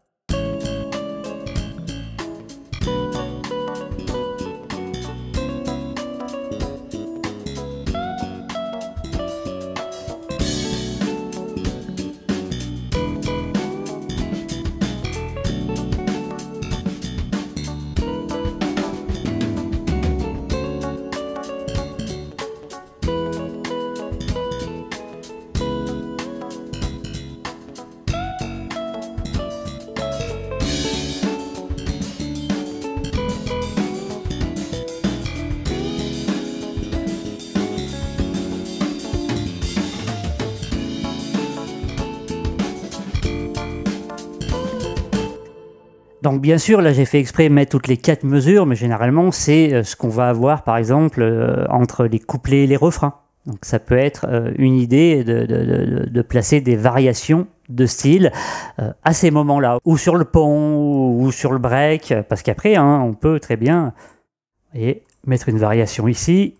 Bien sûr, là j'ai fait exprès mettre toutes les quatre mesures, mais généralement c'est euh, ce qu'on va avoir par exemple euh, entre les couplets et les refrains. Donc ça peut être euh, une idée de, placer des variations de style à ces moments-là, ou sur le pont, ou sur le break, parce qu'après hein, on peut très bien mettre une variation ici,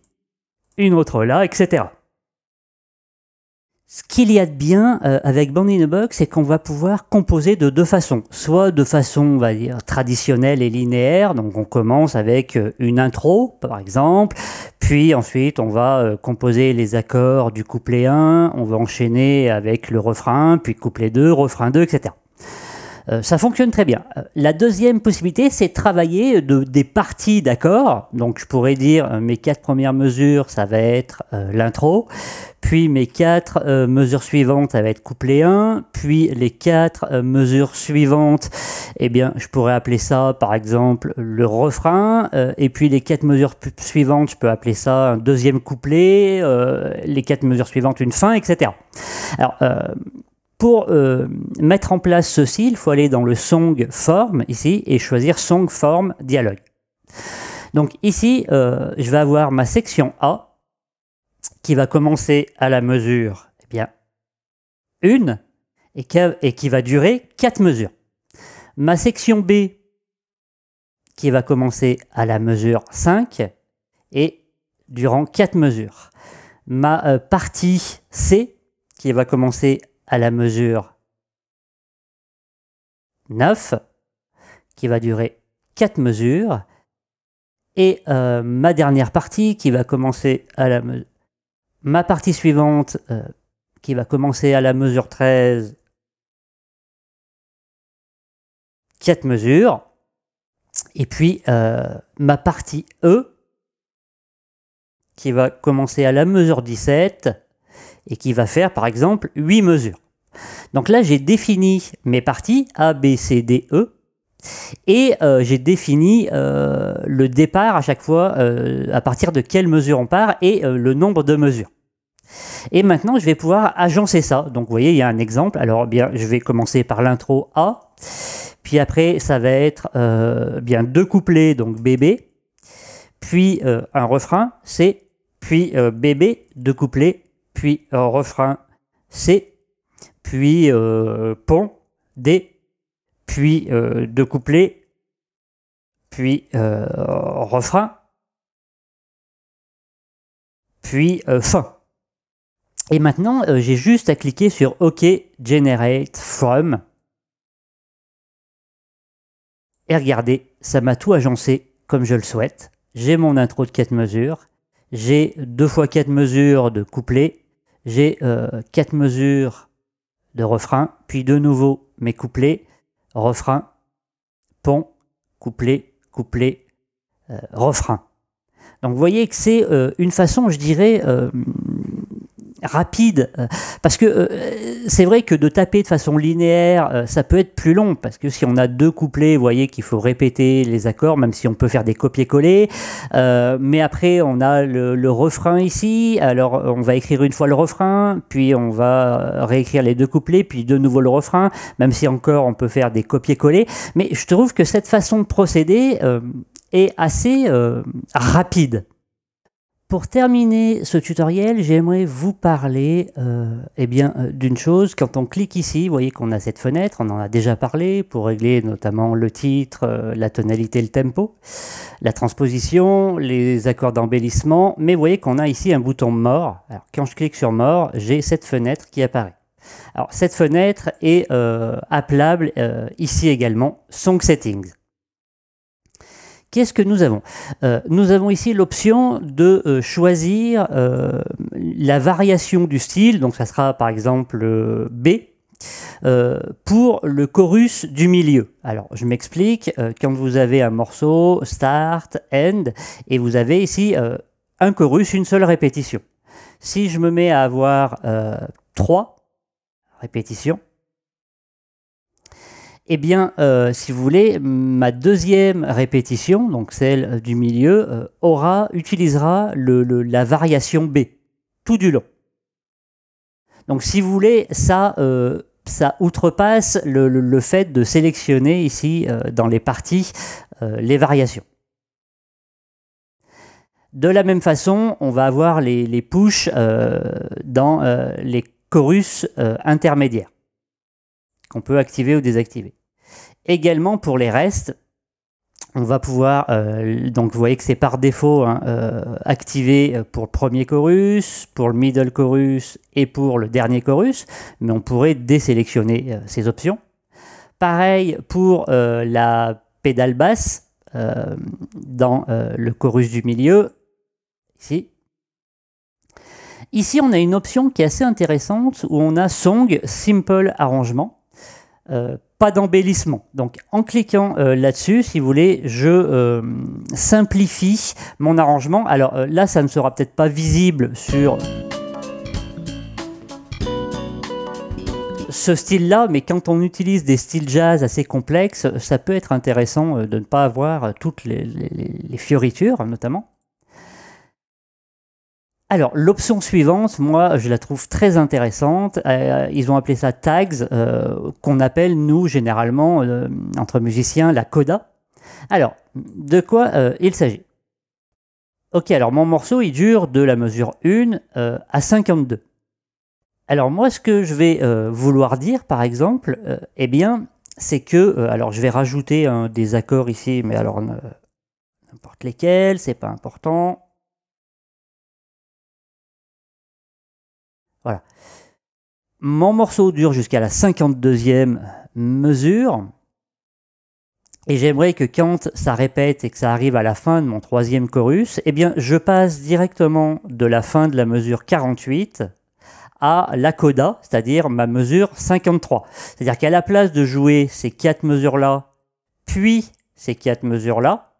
une autre là, etc. Ce qu'il y a de bien euh, avec Band in a Box, c'est qu'on va pouvoir composer de deux façons. Soit de façon, on va dire, traditionnelle et linéaire, donc on commence avec euh, une intro, par exemple, puis ensuite on va euh, composer les accords du couplet 1, on va enchaîner avec le refrain, puis couplet 2, refrain 2, etc. Euh, ça fonctionne très bien. Euh, la deuxième possibilité, c'est travailler de, des parties d'accords. Donc je pourrais dire euh, mes quatre premières mesures, ça va être l'intro. Puis mes quatre mesures suivantes, ça va être couplet 1. Puis les quatre mesures suivantes, eh bien, je pourrais appeler ça, par exemple, le refrain. et puis les quatre mesures suivantes, je peux appeler ça un deuxième couplet. les quatre mesures suivantes, une fin, etc. Alors, pour euh, mettre en place ceci, il faut aller dans le song form ici et choisir song form dialogue. Donc ici, euh, je vais avoir ma section A qui va commencer à la mesure eh bien, 1 et qui, va durer 4 mesures. Ma section B qui va commencer à la mesure 5 et durant 4 mesures. Ma euh, partie C qui va commencer à la mesure 9, qui va durer 4 mesures, et euh, ma dernière partie qui va commencer à la mesure... Ma partie suivante euh, qui va commencer à la mesure 13, 4 mesures, et puis euh, ma partie E qui va commencer à la mesure 17, et qui va faire par exemple 8 mesures. Donc là, j'ai défini mes parties A, B, C, D, E. Et euh, j'ai défini euh, le départ à chaque fois, euh, à partir de quelle mesure on part et le nombre de mesures. Et maintenant, je vais pouvoir agencer ça. Donc, vous voyez, il y a un exemple. Alors, bien, je vais commencer par l'intro A. Puis après, ça va être bien deux couplets, donc bébé. Puis un refrain, C. Puis bébé, deux couplets, puis refrain C, puis euh, pont D, puis euh, deux couplets, puis euh, refrain, puis fin. Et maintenant, j'ai juste à cliquer sur OK Generate From. Et regardez, ça m'a tout agencé comme je le souhaite. J'ai mon intro de 4 mesures, j'ai deux fois 4 mesures de couplet, j'ai euh, quatre mesures de refrain, puis de nouveau mes couplets, refrain, pont, couplet, couplet, euh, refrain. Donc vous voyez que c'est euh, une façon, je dirais, rapide. Euh, parce que euh, c'est vrai que de taper de façon linéaire, euh, ça peut être plus long. Parce que si on a deux couplets, vous voyez qu'il faut répéter les accords, même si on peut faire des copier-coller. mais après, on a le, refrain ici. Alors, on va écrire une fois le refrain, puis on va réécrire les deux couplets, puis de nouveau le refrain, même si encore on peut faire des copier-coller. Mais je trouve que cette façon de procéder est assez rapide. Pour terminer ce tutoriel, j'aimerais vous parler euh, eh bien euh, d'une chose. Quand on clique ici, vous voyez qu'on a cette fenêtre, on en a déjà parlé pour régler notamment le titre, euh, la tonalité, le tempo, la transposition, les accords d'embellissement. Mais vous voyez qu'on a ici un bouton mort. Alors, quand je clique sur mort, j'ai cette fenêtre qui apparaît. Alors cette fenêtre est appelable ici également Song Settings. Qu'est-ce que nous avons? Euh, Nous avons ici l'option de euh, choisir euh, la variation du style, donc ça sera par exemple B, pour le chorus du milieu. Alors, je m'explique, quand vous avez un morceau, start, end, et vous avez ici un chorus, une seule répétition. Si je me mets à avoir trois répétitions, eh bien, euh, si vous voulez, ma deuxième répétition, donc celle du milieu, euh, aura, utilisera la variation B tout du long. Donc, si vous voulez, ça, euh, ça outrepasse le, fait de sélectionner ici dans les parties les variations. De la même façon, on va avoir les, les push dans les chorus intermédiaires qu'on peut activer ou désactiver. Également pour les restes, on va pouvoir, euh, donc vous voyez que c'est par défaut hein, euh, activé pour le premier chorus, pour le middle chorus et pour le dernier chorus, mais on pourrait désélectionner euh, ces options. Pareil pour la pédale basse dans le chorus du milieu, ici. Ici, on a une option qui est assez intéressante où on a Song Simple Arrangement. Euh, pas d'embellissement. Donc en cliquant euh, là-dessus, si vous voulez, je euh, simplifie mon arrangement. Alors là, ça ne sera peut-être pas visible sur ce style-là, mais quand on utilise des styles jazz assez complexes, ça peut être intéressant de ne pas avoir toutes les fioritures, notamment. Alors, l'option suivante, moi, je la trouve très intéressante. Euh, ils ont appelé ça tags, euh, qu'on appelle, nous, généralement, euh, entre musiciens, la coda. Alors, de quoi il s'agit? Ok, alors mon morceau, il dure de la mesure 1 à 52. Alors, moi, ce que je vais vouloir dire, par exemple, eh bien, c'est que, alors, je vais rajouter des accords ici, mais alors, n'importe lesquels, c'est pas important. Voilà. Mon morceau dure jusqu'à la 52e mesure. Et j'aimerais que quand ça répète et que ça arrive à la fin de mon troisième chorus, eh bien, je passe directement de la fin de la mesure 48 à la coda, c'est-à-dire ma mesure 53. C'est-à-dire qu'à la place de jouer ces quatre mesures-là, puis ces quatre mesures-là,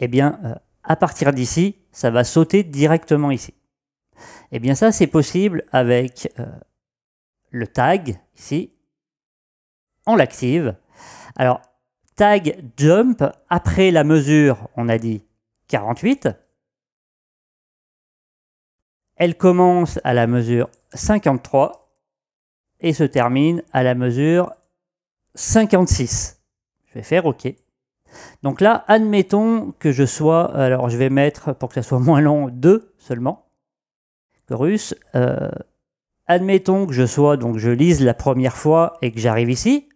eh bien, euh, à partir d'ici, ça va sauter directement ici. Eh bien ça, c'est possible avec euh, le tag, ici. On l'active. Alors, tag jump, après la mesure, on a dit 48. Elle commence à la mesure 53 et se termine à la mesure 56. Je vais faire OK. Donc là, admettons que je sois, alors je vais mettre, pour que ça soit moins long, 2 seulement russe. Euh, admettons que je sois, donc je lise la première fois et que j'arrive ici.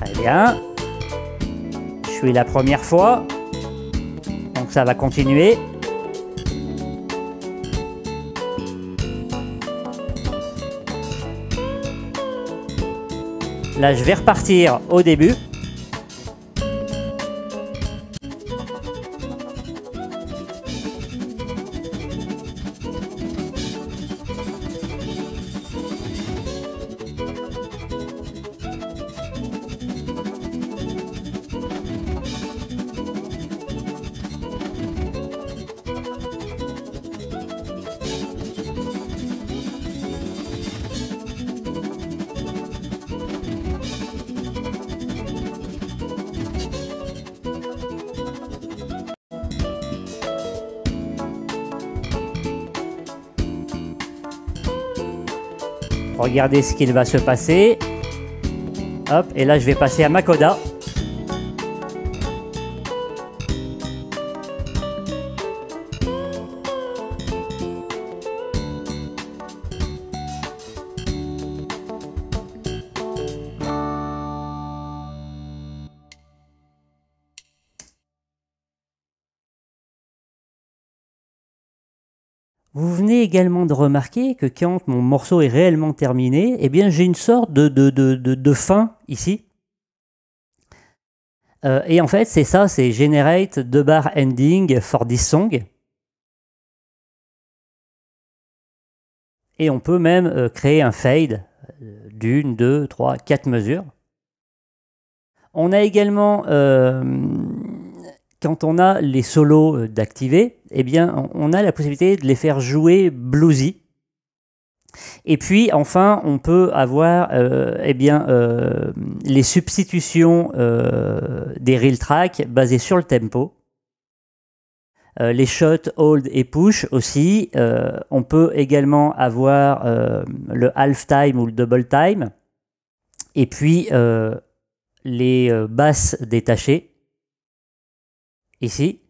Très bien. Je suis la première fois. Donc ça va continuer. Là, je vais repartir au début. Regardez ce qu'il va se passer. Hop, et là je vais passer à ma Vous venez également de remarquer que quand mon morceau est réellement terminé, eh bien j'ai une sorte de, de, de, de fin ici. Euh, et en fait, c'est ça, c'est generate the bar ending for this song. Et on peut même euh, créer un fade euh, d'une, deux, trois, quatre mesures. On a également quand on a les solos euh, d'activer, eh bien, on a la possibilité de les faire jouer bluesy. Et puis, enfin, on peut avoir euh, eh bien, euh, les substitutions des reel tracks basées sur le tempo. Euh, les shots, hold et push aussi. Euh, on peut également avoir euh, le half time ou le double time. Et puis les basses détachées. Ici.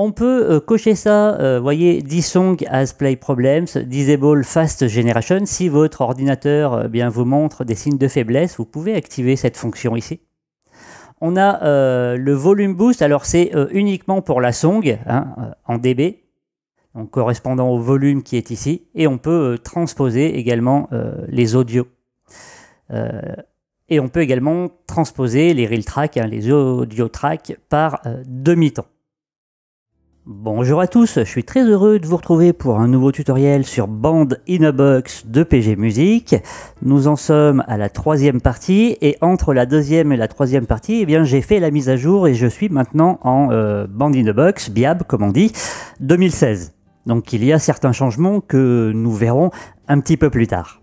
On peut cocher ça, vous voyez, Song as play problems, disable fast generation. Si votre ordinateur bien, vous montre des signes de faiblesse, vous pouvez activer cette fonction ici. On a euh, le volume boost, alors c'est euh, uniquement pour la song hein, euh, en dB, correspondant au volume qui est ici, et on peut transposer également les audios. Et on peut également transposer les real tracks, hein, les audio tracks par demi-temps. Bonjour à tous, je suis très heureux de vous retrouver pour un nouveau tutoriel sur Band in a Box de PG Music. Nous en sommes à la troisième partie et entre la deuxième et la troisième partie, eh j'ai fait la mise à jour et je suis maintenant en euh, Band in a Box, BIAB comme on dit, 2016. Donc il y a certains changements que nous verrons un petit peu plus tard.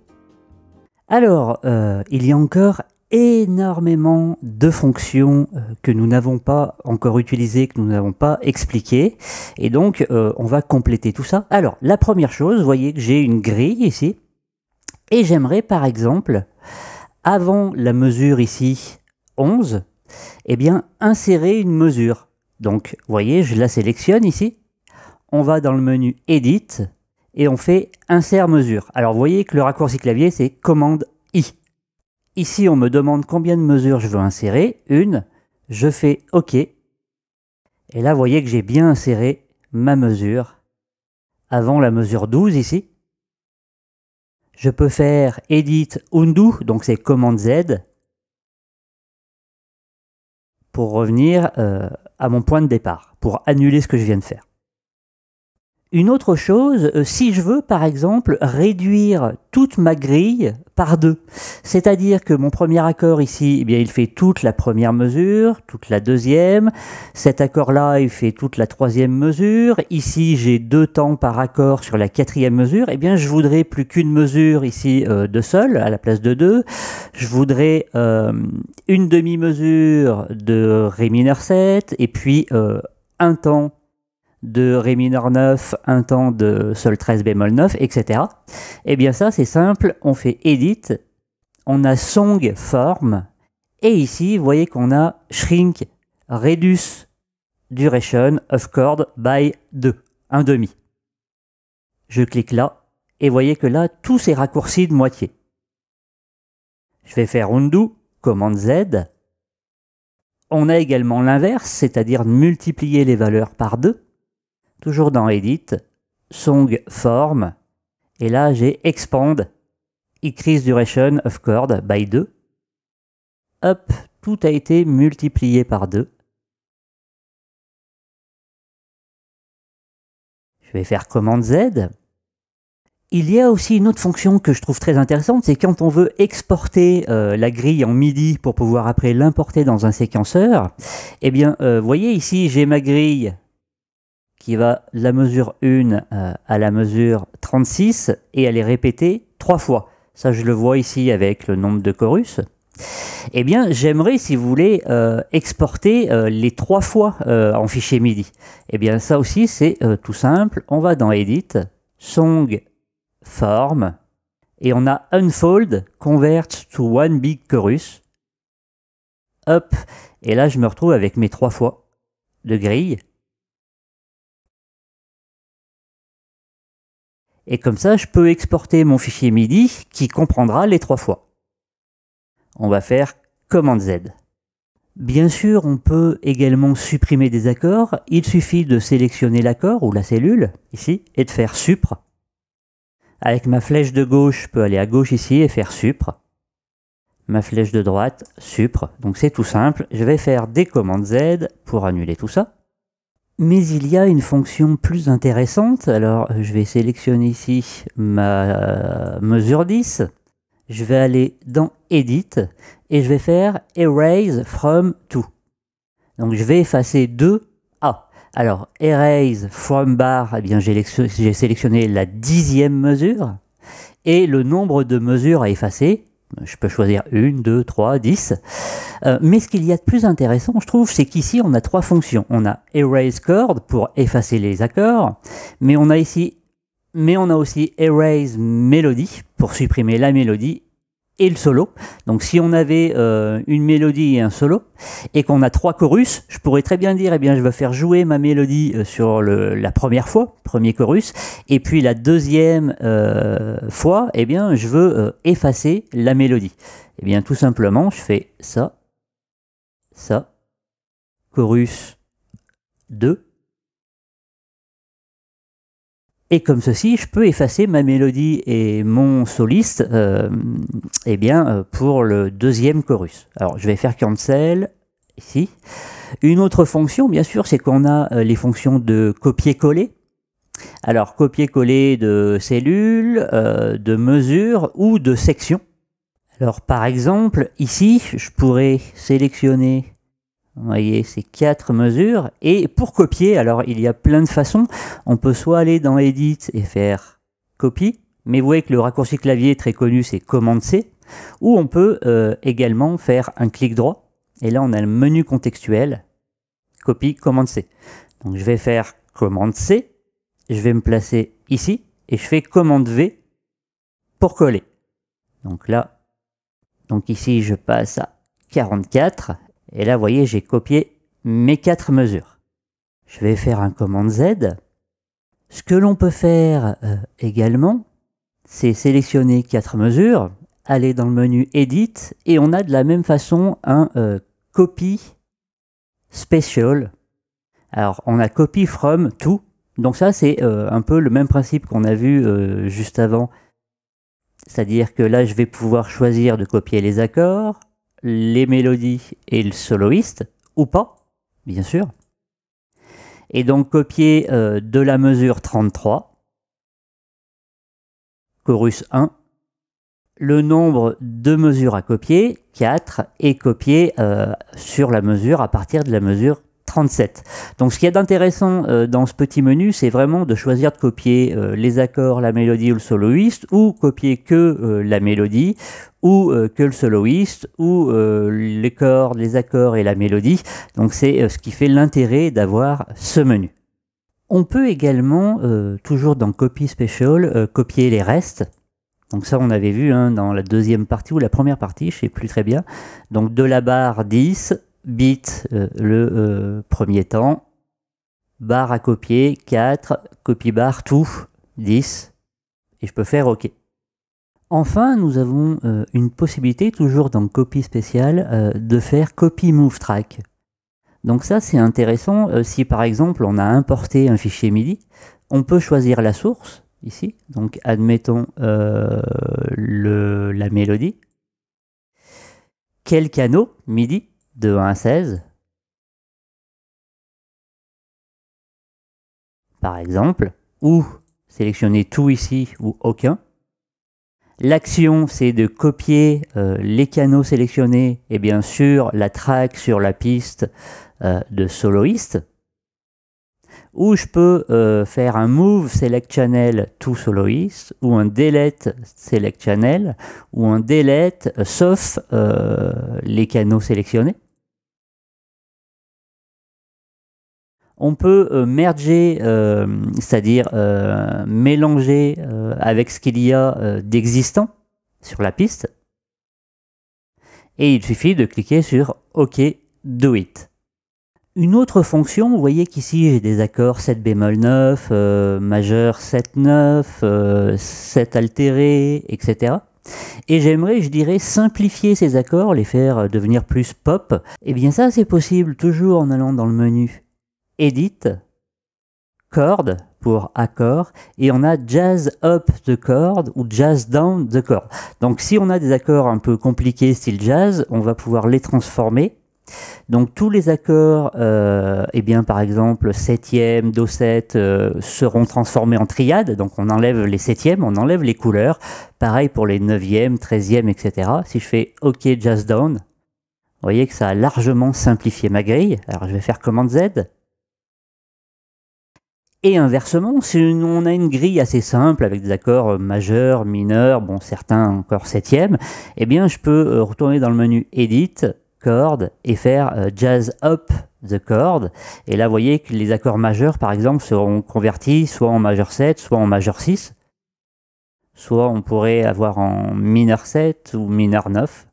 Alors, euh, il y a encore énormément de fonctions euh, que nous n'avons pas encore utilisées, que nous n'avons pas expliquées. Et donc, euh, on va compléter tout ça. Alors, la première chose, vous voyez que j'ai une grille ici. Et j'aimerais, par exemple, avant la mesure ici 11, eh bien, insérer une mesure. Donc, vous voyez, je la sélectionne ici. On va dans le menu Edit et on fait Insert mesure. Alors, vous voyez que le raccourci clavier, c'est Commande I. Ici, on me demande combien de mesures je veux insérer. Une. Je fais OK. Et là, vous voyez que j'ai bien inséré ma mesure avant la mesure 12 ici. Je peux faire Edit Undo, donc c'est commande Z, pour revenir euh, à mon point de départ, pour annuler ce que je viens de faire. Une autre chose, euh, si je veux par exemple réduire toute ma grille par deux, c'est-à-dire que mon premier accord ici, eh bien, il fait toute la première mesure, toute la deuxième, cet accord-là, il fait toute la troisième mesure, ici j'ai deux temps par accord sur la quatrième mesure, eh bien je voudrais plus qu'une mesure ici euh, de sol à la place de deux, je voudrais euh, une demi-mesure de Ré mineur 7, et puis un temps de Ré mineur 9, un temps de Sol 13 bémol 9, etc. Eh bien ça c'est simple, on fait Edit, on a Song Form, et ici vous voyez qu'on a Shrink Reduce Duration of Chord by 2, un demi. Je clique là, et vous voyez que là tout s'est raccourci de moitié. Je vais faire Undo, commande Z. On a également l'inverse, c'est-à-dire multiplier les valeurs par 2 toujours dans Edit, Song Form, et là j'ai Expand, Increase Duration of Chord by 2. Hop, tout a été multiplié par 2. Je vais faire commande Z. Il y a aussi une autre fonction que je trouve très intéressante, c'est quand on veut exporter euh, la grille en MIDI pour pouvoir après l'importer dans un séquenceur. Eh bien, euh, vous voyez ici, j'ai ma grille qui va la mesure 1 euh, à la mesure 36 et elle est répétée trois fois. Ça, je le vois ici avec le nombre de chorus. Eh bien, j'aimerais, si vous voulez, euh, exporter euh, les trois fois en fichier MIDI. Eh bien, ça aussi, c'est tout simple. On va dans Edit, Song, Form, et on a Unfold, Convert to One Big Chorus. Hop, et là, je me retrouve avec mes trois fois de grille. Et comme ça, je peux exporter mon fichier MIDI qui comprendra les trois fois. On va faire commande Z. Bien sûr, on peut également supprimer des accords. Il suffit de sélectionner l'accord ou la cellule, ici, et de faire supre. Avec ma flèche de gauche, je peux aller à gauche ici et faire supre. Ma flèche de droite, supre. Donc c'est tout simple. Je vais faire des commandes Z pour annuler tout ça. Mais il y a une fonction plus intéressante. Alors, je vais sélectionner ici ma mesure 10. Je vais aller dans Edit et je vais faire Erase from 2. Donc, je vais effacer 2 A. Alors, Erase from bar, eh bien, j'ai sélectionné la dixième mesure et le nombre de mesures à effacer, Je peux choisir une, deux, trois, dix. Euh, mais ce qu'il y a de plus intéressant, je trouve, c'est qu'ici, on a trois fonctions. On a Erase Chord pour effacer les accords, mais on a ici, mais on a aussi Erase Melody pour supprimer la mélodie et le solo. Donc si on avait euh, une mélodie et un solo, et qu'on a trois chorus, je pourrais très bien dire, eh bien je veux faire jouer ma mélodie euh, sur la première fois, premier chorus, et puis la deuxième euh, fois, eh bien je veux effacer la mélodie. Eh bien tout simplement, je fais ça, ça, chorus 2, et comme ceci, je peux effacer ma mélodie et mon soliste euh, eh bien, euh, pour le deuxième chorus. Alors, je vais faire cancel ici. Une autre fonction, bien sûr, c'est qu'on a euh, les fonctions de copier-coller. Alors, copier-coller de cellules, de mesures ou de sections. Alors, par exemple, ici, je pourrais sélectionner vous voyez, c'est quatre mesures. Et pour copier, alors il y a plein de façons. On peut soit aller dans Edit et faire copie, mais vous voyez que le raccourci clavier très connu, c'est Commande C. Ou on peut euh, également faire un clic droit. Et là, on a le menu contextuel, copie, Commande C. Donc je vais faire Commande C, je vais me placer ici, et je fais Commande V pour coller. Donc là, donc ici, je passe à 44 et là, vous voyez, j'ai copié mes quatre mesures. Je vais faire un commande Z. Ce que l'on peut faire euh, également, c'est sélectionner quatre mesures, aller dans le menu Edit, et on a de la même façon un euh, Copy Special. Alors, on a Copy From To. Donc ça, c'est euh, un peu le même principe qu'on a vu juste avant. C'est-à-dire que là, je vais pouvoir choisir de copier les accords, les mélodies et le soloiste, ou pas, bien sûr. Et donc copier euh, de la mesure 33, chorus 1, le nombre de mesures à copier, 4, et copier euh, sur la mesure à partir de la mesure 37. Donc ce qu'il y a d'intéressant euh, dans ce petit menu, c'est vraiment de choisir de copier euh, les accords, la mélodie ou le soloiste, ou copier que euh, la mélodie, ou que le soloiste, ou les cordes, les accords et la mélodie. Donc c'est ce qui fait l'intérêt d'avoir ce menu. On peut également, toujours dans Copy Special, copier les restes. Donc ça, on avait vu hein, dans la deuxième partie ou la première partie, je ne sais plus très bien. Donc de la barre 10, bit euh, le euh, premier temps, barre à copier 4, copie barre tout 10, et je peux faire OK. Enfin, nous avons euh, une possibilité, toujours dans copie spéciale, de faire copy move track. Donc ça, c'est intéressant. si par exemple, on a importé un fichier MIDI, on peut choisir la source, ici. Donc admettons le, la mélodie. Quel canot MIDI? De 1 à 16. Par exemple, ou sélectionner tout ici ou aucun. L'action, c'est de copier euh, les canaux sélectionnés et bien sûr la track sur la piste euh, de soloiste. Ou je peux euh, faire un move select channel to soloist ou un delete select channel ou un delete sauf les canaux sélectionnés. On peut euh, merger, euh, c'est-à-dire euh, mélanger avec ce qu'il y a d'existant sur la piste. Et il suffit de cliquer sur OK, do it. Une autre fonction, vous voyez qu'ici j'ai des accords 7 bémol 9, majeur 7 9, 7 altéré, etc. Et j'aimerais, je dirais, simplifier ces accords, les faire devenir plus pop. Et eh bien ça, c'est possible toujours en allant dans le menu Edit, Chord pour accord, et on a Jazz Up the Chord ou Jazz Down the Chord. Donc si on a des accords un peu compliqués style jazz, on va pouvoir les transformer. Donc tous les accords, euh, eh bien par exemple septième, do 7 euh, seront transformés en triade. Donc on enlève les septièmes, on enlève les couleurs. Pareil pour les neuvièmes, treizièmes, etc. Si je fais OK Jazz Down, vous voyez que ça a largement simplifié ma grille. Alors je vais faire commande Z. Et inversement, si on a une grille assez simple avec des accords majeurs, mineurs, bon certains encore septième, eh bien je peux retourner dans le menu Edit, Chord et faire Jazz Up the chord. Et là, vous voyez que les accords majeurs, par exemple, seront convertis soit en majeur 7, soit en majeur 6. Soit on pourrait avoir en mineur 7 ou mineur 9.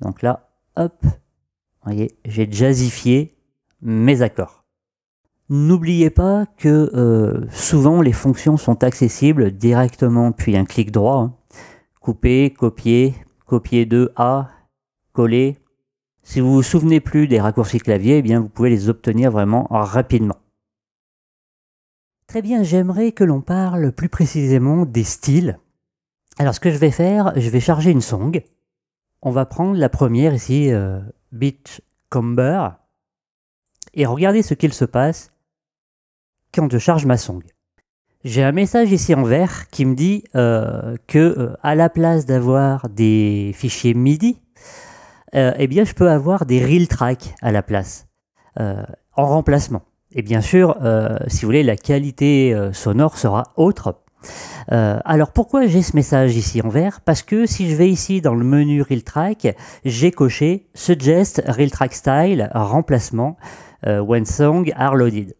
Donc là, hop, vous voyez, j'ai jazzifié mes accords. N'oubliez pas que euh, souvent les fonctions sont accessibles directement puis un clic droit. Hein. Couper, copier, copier de A, coller, si vous vous souvenez plus des raccourcis clavier, eh bien vous pouvez les obtenir vraiment rapidement. Très bien, j'aimerais que l'on parle plus précisément des styles. Alors ce que je vais faire, je vais charger une song. On va prendre la première ici, euh, et regardez ce qu'il se passe quand je charge ma song. J'ai un message ici en vert qui me dit euh, que euh, à la place d'avoir des fichiers MIDI, euh, eh bien, je peux avoir des real tracks à la place, en remplacement. Et bien sûr, si vous voulez, la qualité sonore sera autre. alors pourquoi j'ai ce message ici en vert? Parce que si je vais ici dans le menu Real Track, j'ai coché Suggest Real Track Style remplacement when song are loaded.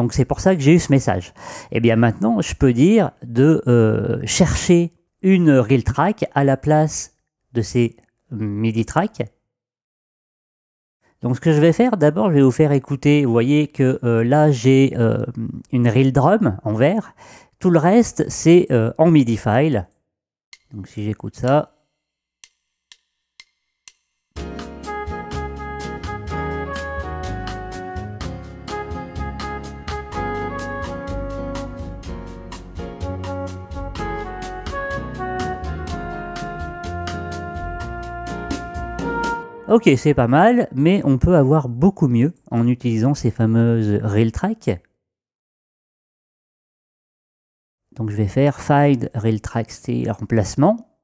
Donc c'est pour ça que j'ai eu ce message. Et eh bien maintenant, je peux dire de chercher une Real Track à la place de ces MIDI track. Donc ce que je vais faire, d'abord je vais vous faire écouter, vous voyez que euh, là j'ai euh, une real drum en vert, tout le reste c'est euh, en MIDI file. Donc si j'écoute ça, Ok, c'est pas mal, mais on peut avoir beaucoup mieux en utilisant ces fameuses Real Track. Donc je vais faire Find Real Track Style remplacement.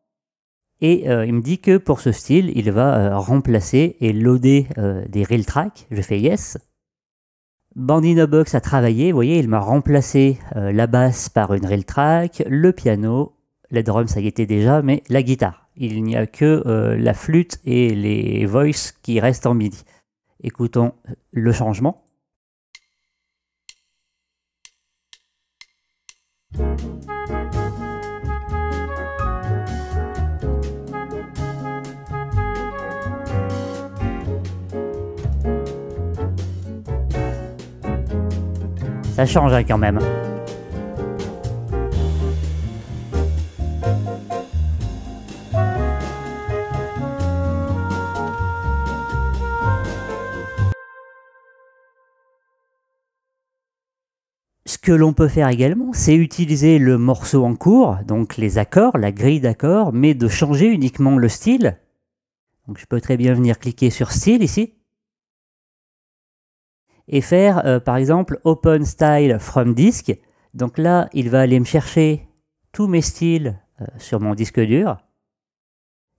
Et euh, il me dit que pour ce style, il va euh, remplacer et loader euh, des Real Track. Je fais Yes. Bandino Box a travaillé, vous voyez, il m'a remplacé la basse par une Real Track, le piano, la drum ça y était déjà, mais la guitare il n'y a que euh, la flûte et les voices qui restent en MIDI. Écoutons le changement. Ça change quand même. Que l'on peut faire également, c'est utiliser le morceau en cours, donc les accords, la grille d'accords, mais de changer uniquement le style. Donc je peux très bien venir cliquer sur style ici et faire euh, par exemple Open Style from Disk. Donc là, il va aller me chercher tous mes styles euh, sur mon disque dur.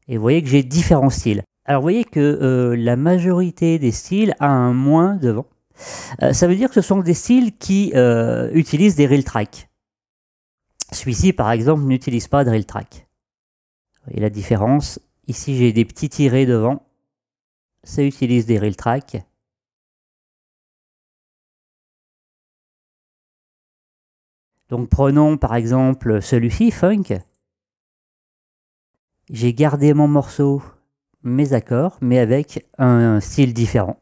Et vous voyez que j'ai différents styles. Alors vous voyez que euh, la majorité des styles a un moins devant. Euh, ça veut dire que ce sont des styles qui euh, utilisent des real tracks. Celui-ci, par exemple, n'utilise pas de real track. Voyez la différence Ici, j'ai des petits tirés devant. Ça utilise des real tracks. Donc prenons par exemple celui-ci, Funk. J'ai gardé mon morceau, mes accords, mais avec un style différent.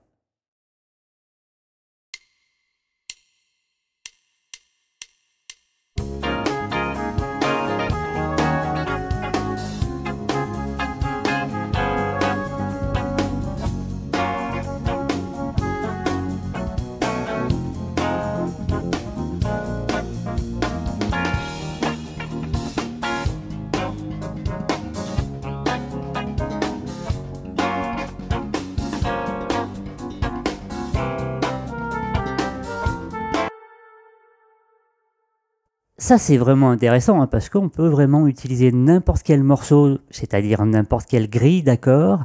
Ça, c'est vraiment intéressant hein, parce qu'on peut vraiment utiliser n'importe quel morceau, c'est-à-dire n'importe quelle grille d'accords,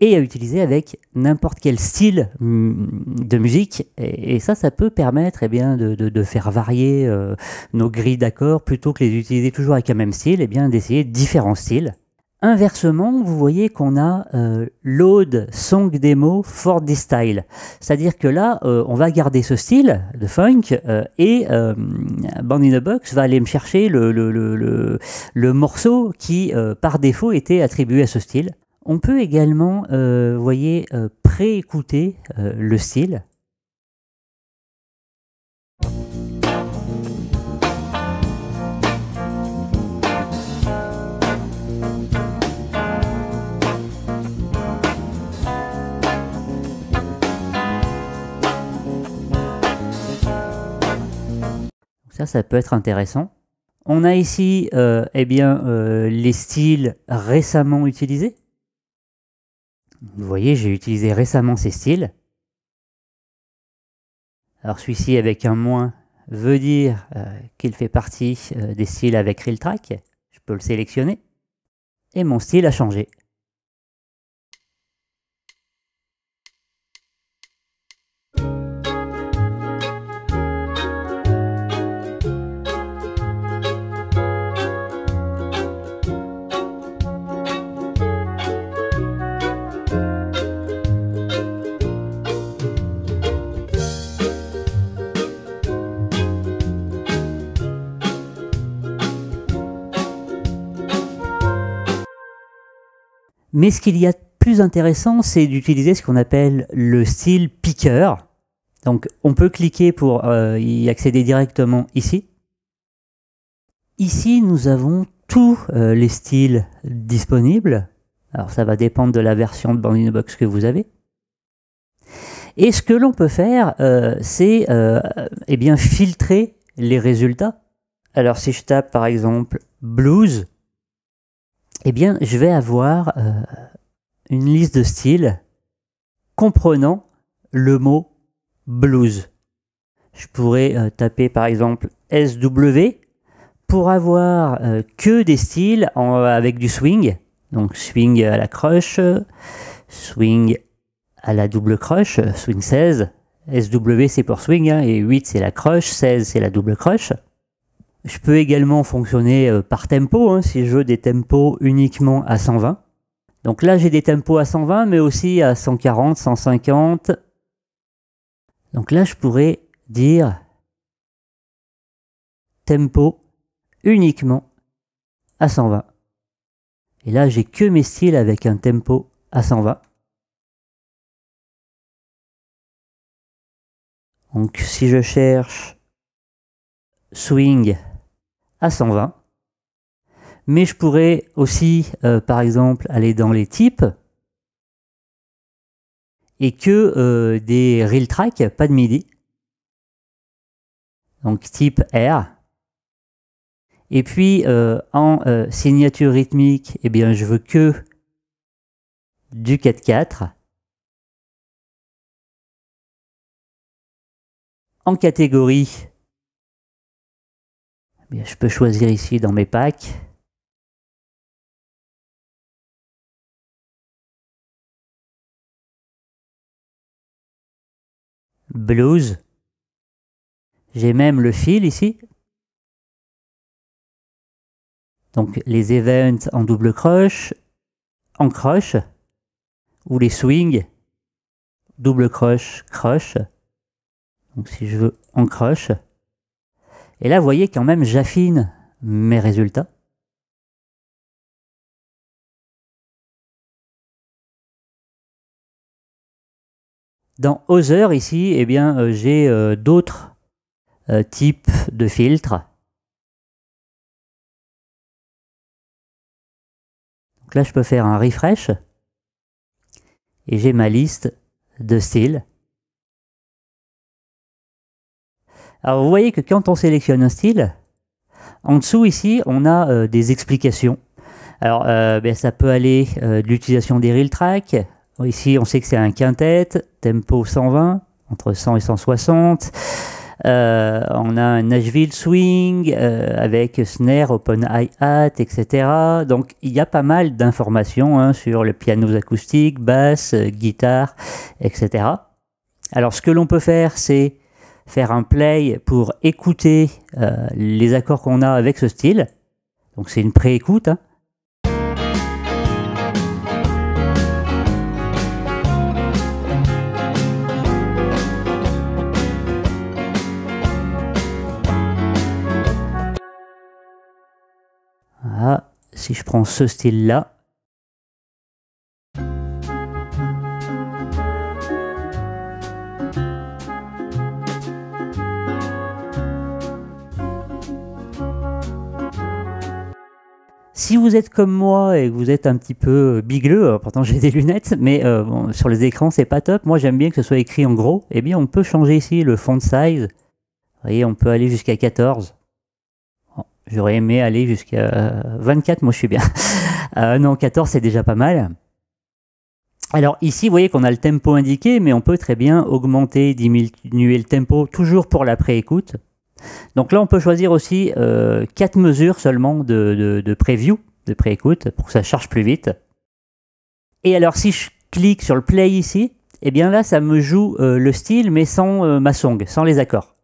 et à utiliser avec n'importe quel style mm, de musique. Et, ça, ça peut permettre eh bien, de, faire varier euh, nos grilles d'accords plutôt que les utiliser toujours avec un même style, eh bien d'essayer différents styles. Inversement, vous voyez qu'on a euh, load song demo for this style. C'est-à-dire que là, euh, on va garder ce style de funk et Band in a Box va aller me chercher le, morceau qui, par défaut, était attribué à ce style. On peut également, euh, vous voyez, euh, pré-écouter euh, le style. Ça, ça peut être intéressant. On a ici eh bien, les styles récemment utilisés. Vous voyez, j'ai utilisé récemment ces styles. Alors celui-ci avec un moins veut dire euh, qu'il fait partie euh, des styles avec Track. Je peux le sélectionner. Et mon style a changé. Mais ce qu'il y a de plus intéressant, c'est d'utiliser ce qu'on appelle le style picker. Donc on peut cliquer pour euh, y accéder directement ici. Ici, nous avons tous euh, les styles disponibles. Alors ça va dépendre de la version de Box que vous avez. Et ce que l'on peut faire, euh, c'est eh bien filtrer les résultats. Alors si je tape par exemple blues, eh bien, je vais avoir euh, une liste de styles comprenant le mot blues. Je pourrais euh, taper par exemple SW pour avoir euh, que des styles avec du swing. Donc swing à la crush, swing à la double crush, swing 16. SW c'est pour swing hein, et 8 c'est la crush, 16 c'est la double crush. Je peux également fonctionner euh, par tempo, hein, si je veux des tempos uniquement à 120. Donc là, j'ai des tempos à 120, mais aussi à 140, 150. Donc là, je pourrais dire tempo uniquement à 120. Et là, j'ai que mes styles avec un tempo à 120. Donc si je cherche swing à 120. Mais je pourrais aussi, euh, par exemple, aller dans les types et que euh, des real track, pas de MIDI. Donc type R. Et puis euh, en signature rythmique, eh bien je veux que du 4-4. En catégorie, je peux choisir ici dans mes packs. Blues. J'ai même le fil ici. Donc les events en double croche, en croche, ou les swings, double croche, croche. Donc si je veux en croche. Et là, vous voyez quand même, j'affine mes résultats. Dans Other, ici, eh bien, euh, j'ai euh, d'autres euh, types de filtres. Donc là, je peux faire un refresh. Et j'ai ma liste de styles. Alors vous voyez que quand on sélectionne un style, en dessous ici, on a euh, des explications. Alors euh, ben, ça peut aller euh, de l'utilisation des real tracks. Ici, on sait que c'est un quintet, tempo 120, entre 100 et 160. Euh, on a un Nashville Swing avec snare, open hi-hat, etc. Donc il y a pas mal d'informations hein, sur le piano acoustique, basse, guitare, etc. Alors ce que l'on peut faire, c'est faire un play pour écouter les accords qu'on a avec ce style. Donc c'est une pré-écoute. Hein. si je prends ce style-là, Si vous êtes comme moi et que vous êtes un petit peu bigleux, euh, pourtant j'ai des lunettes, mais euh, sur les écrans c'est pas top. Moi j'aime bien que ce soit écrit en gros. Eh bien on peut changer ici le font size. Vous voyez, on peut aller jusqu'à 14. J'aurais aimé aller jusqu'à 24, moi je suis bien. Euh, non, 14 c'est déjà pas mal. Alors ici, vous voyez qu'on a le tempo indiqué, mais on peut très bien augmenter, diminuer le tempo, toujours pour la pré-écoute. Donc là, on peut choisir aussi euh, 4 mesures seulement de, de, preview, de pré-écoute, pour que ça charge plus vite. Et alors si je clique sur le play ici, eh bien là, ça me joue euh, le style, mais sans euh, ma song, sans les accords.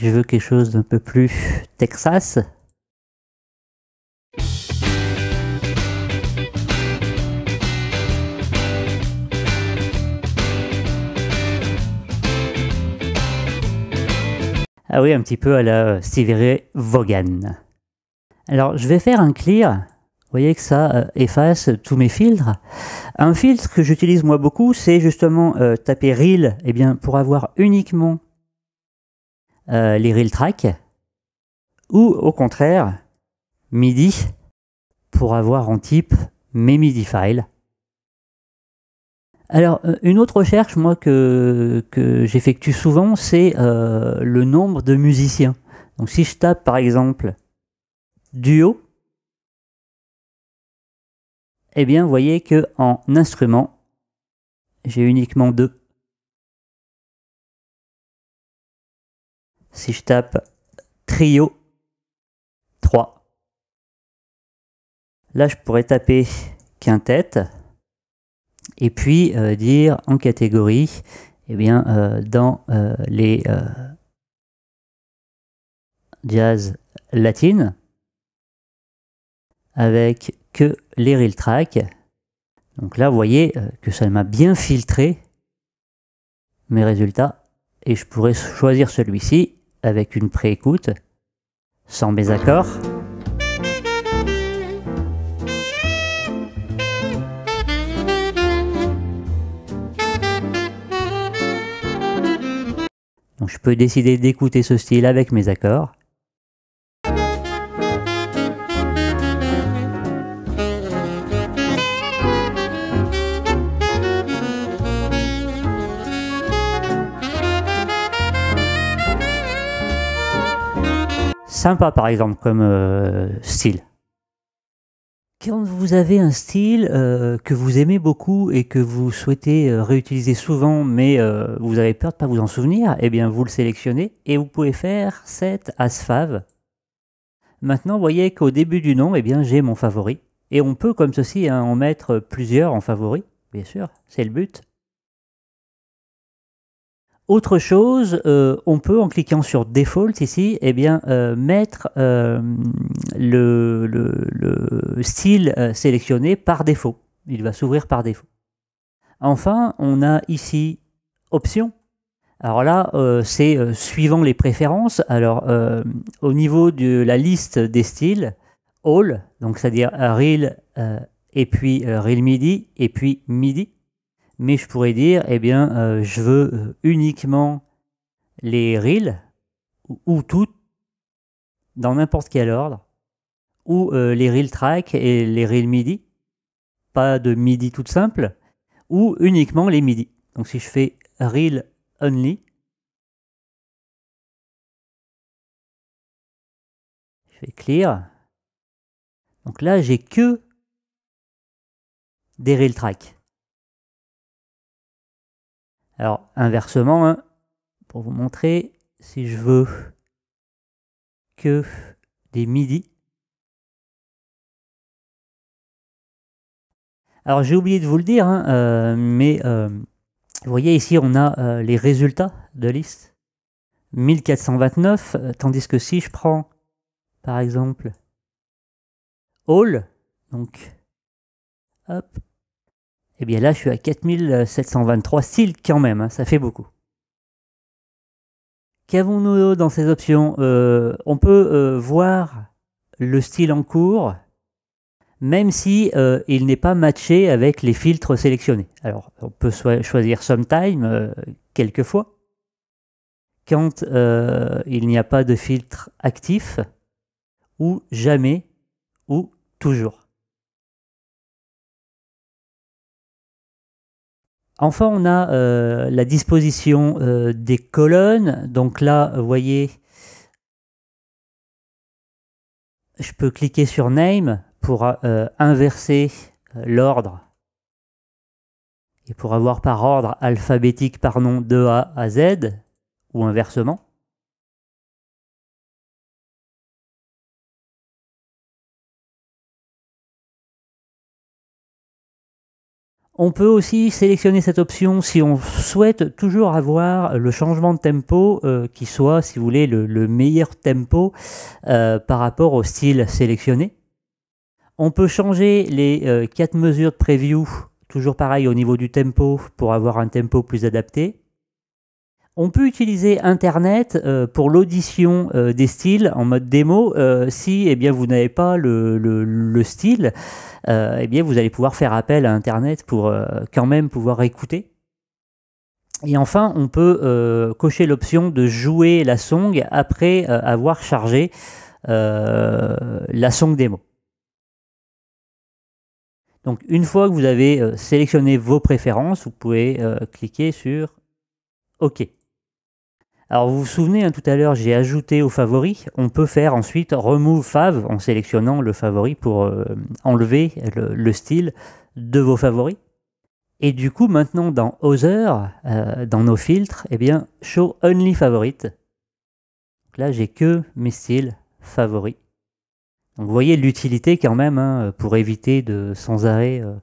Je veux quelque chose d'un peu plus Texas? Ah oui, un petit peu à la Stevie Vaughan. Alors, je vais faire un clear. Vous voyez que ça euh, efface tous mes filtres. Un filtre que j'utilise moi beaucoup, c'est justement euh, taper Reel eh bien, pour avoir uniquement euh, les real tracks, ou au contraire, MIDI pour avoir en type mes MIDI files. Alors, euh, une autre recherche, moi, que, que j'effectue souvent, c'est euh, le nombre de musiciens. Donc, si je tape, par exemple, duo, eh bien, vous voyez que en instrument, j'ai uniquement deux. Si je tape trio 3, là je pourrais taper quintette et puis euh, dire en catégorie, eh bien, euh, dans euh, les jazz latines, avec que les real tracks. Donc là, vous voyez que ça m'a bien filtré mes résultats et je pourrais choisir celui-ci avec une préécoute, sans mes accords. Donc je peux décider d'écouter ce style avec mes accords. Sympa par exemple comme euh, style. Quand vous avez un style euh, que vous aimez beaucoup et que vous souhaitez euh, réutiliser souvent, mais vous avez peur de ne pas vous en souvenir, eh bien vous le sélectionnez et vous pouvez faire set as fav. Maintenant, vous voyez qu'au début du nom, eh bien j'ai mon favori. Et on peut comme ceci hein, en mettre plusieurs en favori, bien sûr, c'est le but. Autre chose, euh, on peut en cliquant sur Default ici, eh euh, mettre euh, le, style sélectionné par défaut. Il va s'ouvrir par défaut. Enfin, on a ici Options. Alors là, c'est suivant les préférences. Alors, au niveau de la liste des styles, All, donc c'est-à-dire Real et puis Real MIDI et puis MIDI mais je pourrais dire, eh bien, euh, je veux euh, uniquement les reels, ou, toutes, dans n'importe quel ordre, ou euh, les reel track et les reel MIDI, pas de MIDI toute simple, ou uniquement les MIDI. Donc si je fais reel only. Je fais clear. Donc là, j'ai que des rail tracks. Alors, inversement, hein, pour vous montrer, si je veux que des MIDI, Alors j'ai oublié de vous le dire, hein, euh, mais euh, vous voyez ici on a euh, les résultats de liste. 1429, tandis que si je prends par exemple All, donc hop, eh bien là je suis à 4723 styles quand même, hein, ça fait beaucoup. Qu'avons-nous dans ces options? On peut voir le style en cours, même si euh, il n'est pas matché avec les filtres sélectionnés. Alors, on peut choisir Sometime euh, quelquefois, quand euh, il n'y a pas de filtre actif, ou jamais, ou toujours. Enfin, on a la disposition des colonnes. Donc là, vous voyez, je peux cliquer sur Name pour euh, inverser euh, l'ordre et pour avoir par ordre alphabétique par nom de A à Z ou inversement. On peut aussi sélectionner cette option si on souhaite toujours avoir le changement de tempo euh, qui soit, si vous voulez, le, meilleur tempo par rapport au style sélectionné. On peut changer les euh, quatre mesures de preview, toujours pareil au niveau du tempo, pour avoir un tempo plus adapté. On peut utiliser Internet euh, pour l'audition euh, des styles en mode démo. si eh bien, vous n'avez pas le, style, eh bien, vous allez pouvoir faire appel à Internet pour quand même pouvoir écouter. Et enfin, on peut cocher l'option de jouer la song après avoir chargé la song démo. Donc une fois que vous avez euh, sélectionné vos préférences, vous pouvez euh, cliquer sur OK. Alors vous vous souvenez, hein, tout à l'heure j'ai ajouté au favori. On peut faire ensuite Remove Fav en sélectionnant le favori pour euh, enlever le, style de vos favoris. Et du coup maintenant dans Other, dans nos filtres, eh bien Show Only Favorite. là j'ai que mes styles favoris. Donc vous voyez l'utilité quand même hein, pour éviter de sans arrêt euh,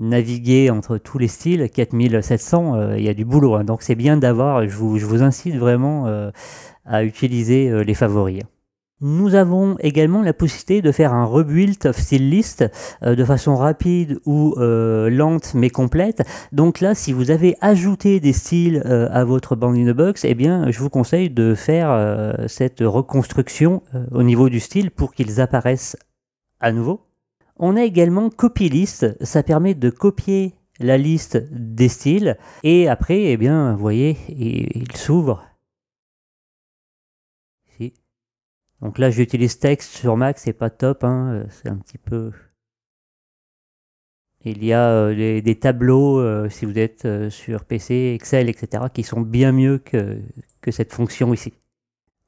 naviguer entre tous les styles. 4700, euh, il y a du boulot. Hein. donc c'est bien d'avoir, je vous, incite vraiment euh, à utiliser les favoris. Nous avons également la possibilité de faire un rebuild of style list euh, de façon rapide ou euh, lente mais complète. Donc là, si vous avez ajouté des styles euh, à votre band in the box, eh bien, je vous conseille de faire cette reconstruction au niveau du style pour qu'ils apparaissent à nouveau. On a également copy list. Ça permet de copier la liste des styles et après, eh bien, vous voyez, il s'ouvre Donc là, j'utilise texte sur Mac, c'est pas top, hein, euh, c'est un petit peu. Il y a euh, des, tableaux, euh, si vous êtes sur PC, Excel, etc., qui sont bien mieux que cette fonction ici.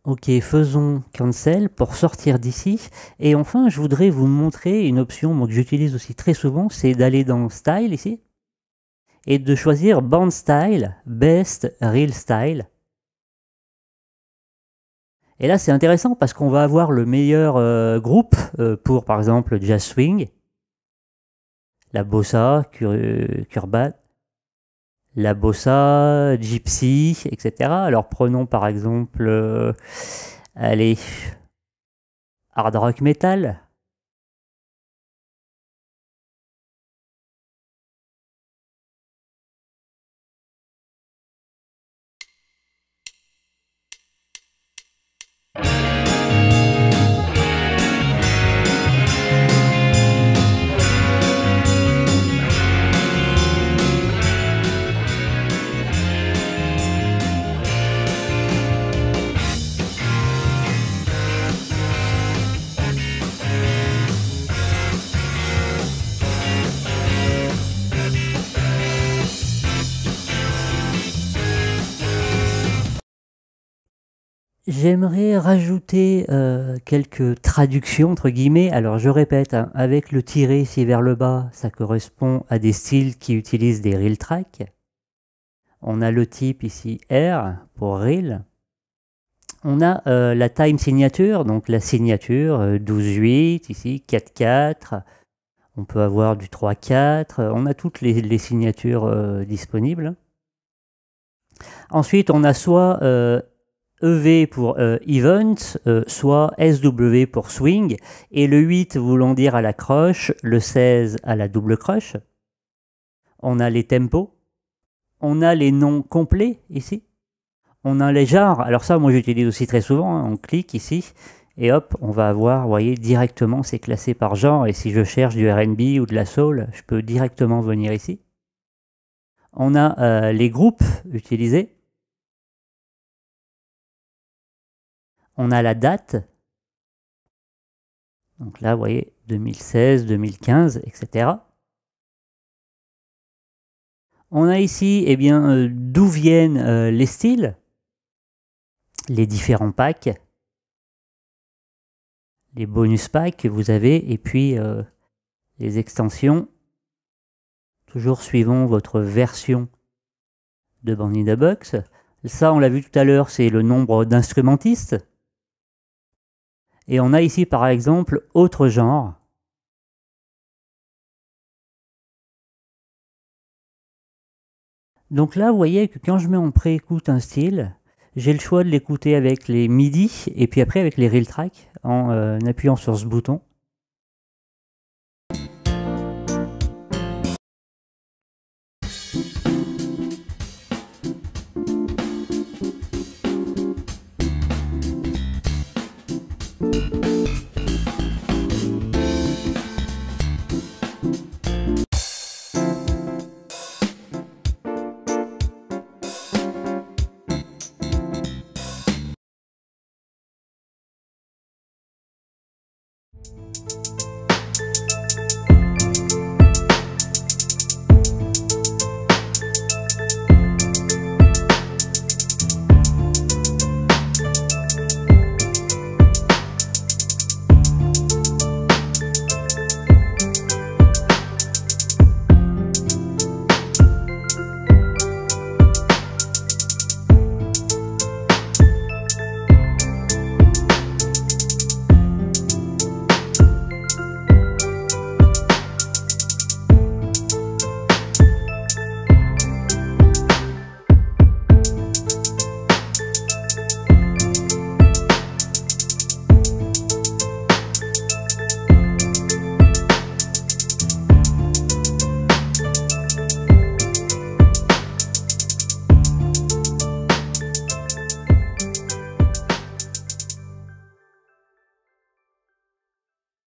Ok, faisons cancel pour sortir d'ici. Et enfin, je voudrais vous montrer une option que j'utilise aussi très souvent, c'est d'aller dans Style ici et de choisir Band Style, Best Real Style. Et là, c'est intéressant parce qu'on va avoir le meilleur euh, groupe euh, pour, par exemple, Jazz Swing, la bossa, curbat, la bossa, gypsy, etc. Alors prenons par exemple, euh, allez, hard rock metal. J'aimerais rajouter euh, quelques traductions, entre guillemets. Alors je répète, hein, avec le tiré ici vers le bas, ça correspond à des styles qui utilisent des reel tracks. On a le type ici R pour reel. On a euh, la time signature, donc la signature 12-8, euh, ici 4-4. On peut avoir du 3-4. On a toutes les, signatures disponibles. Ensuite, on a soit EV pour euh, Event, euh, soit SW pour Swing, et le 8 voulant dire à la croche, le 16 à la double croche. On a les tempos, on a les noms complets ici, on a les genres, alors ça moi j'utilise aussi très souvent, hein. on clique ici, et hop, on va avoir, vous voyez, directement c'est classé par genre, et si je cherche du RB ou de la soul, je peux directement venir ici. On a euh, les groupes utilisés, on a la date. Donc là, vous voyez, 2016, 2015, etc. On a ici eh bien, euh, d'où viennent euh, les styles, les différents packs, les bonus packs que vous avez, et puis euh, les extensions, toujours suivant votre version de Bandit Box. Ça, on l'a vu tout à l'heure, c'est le nombre d'instrumentistes. Et on a ici par exemple autre genre. Donc là, vous voyez que quand je mets en pré-écoute un style, j'ai le choix de l'écouter avec les MIDI et puis après avec les real tracks en euh, appuyant sur ce bouton.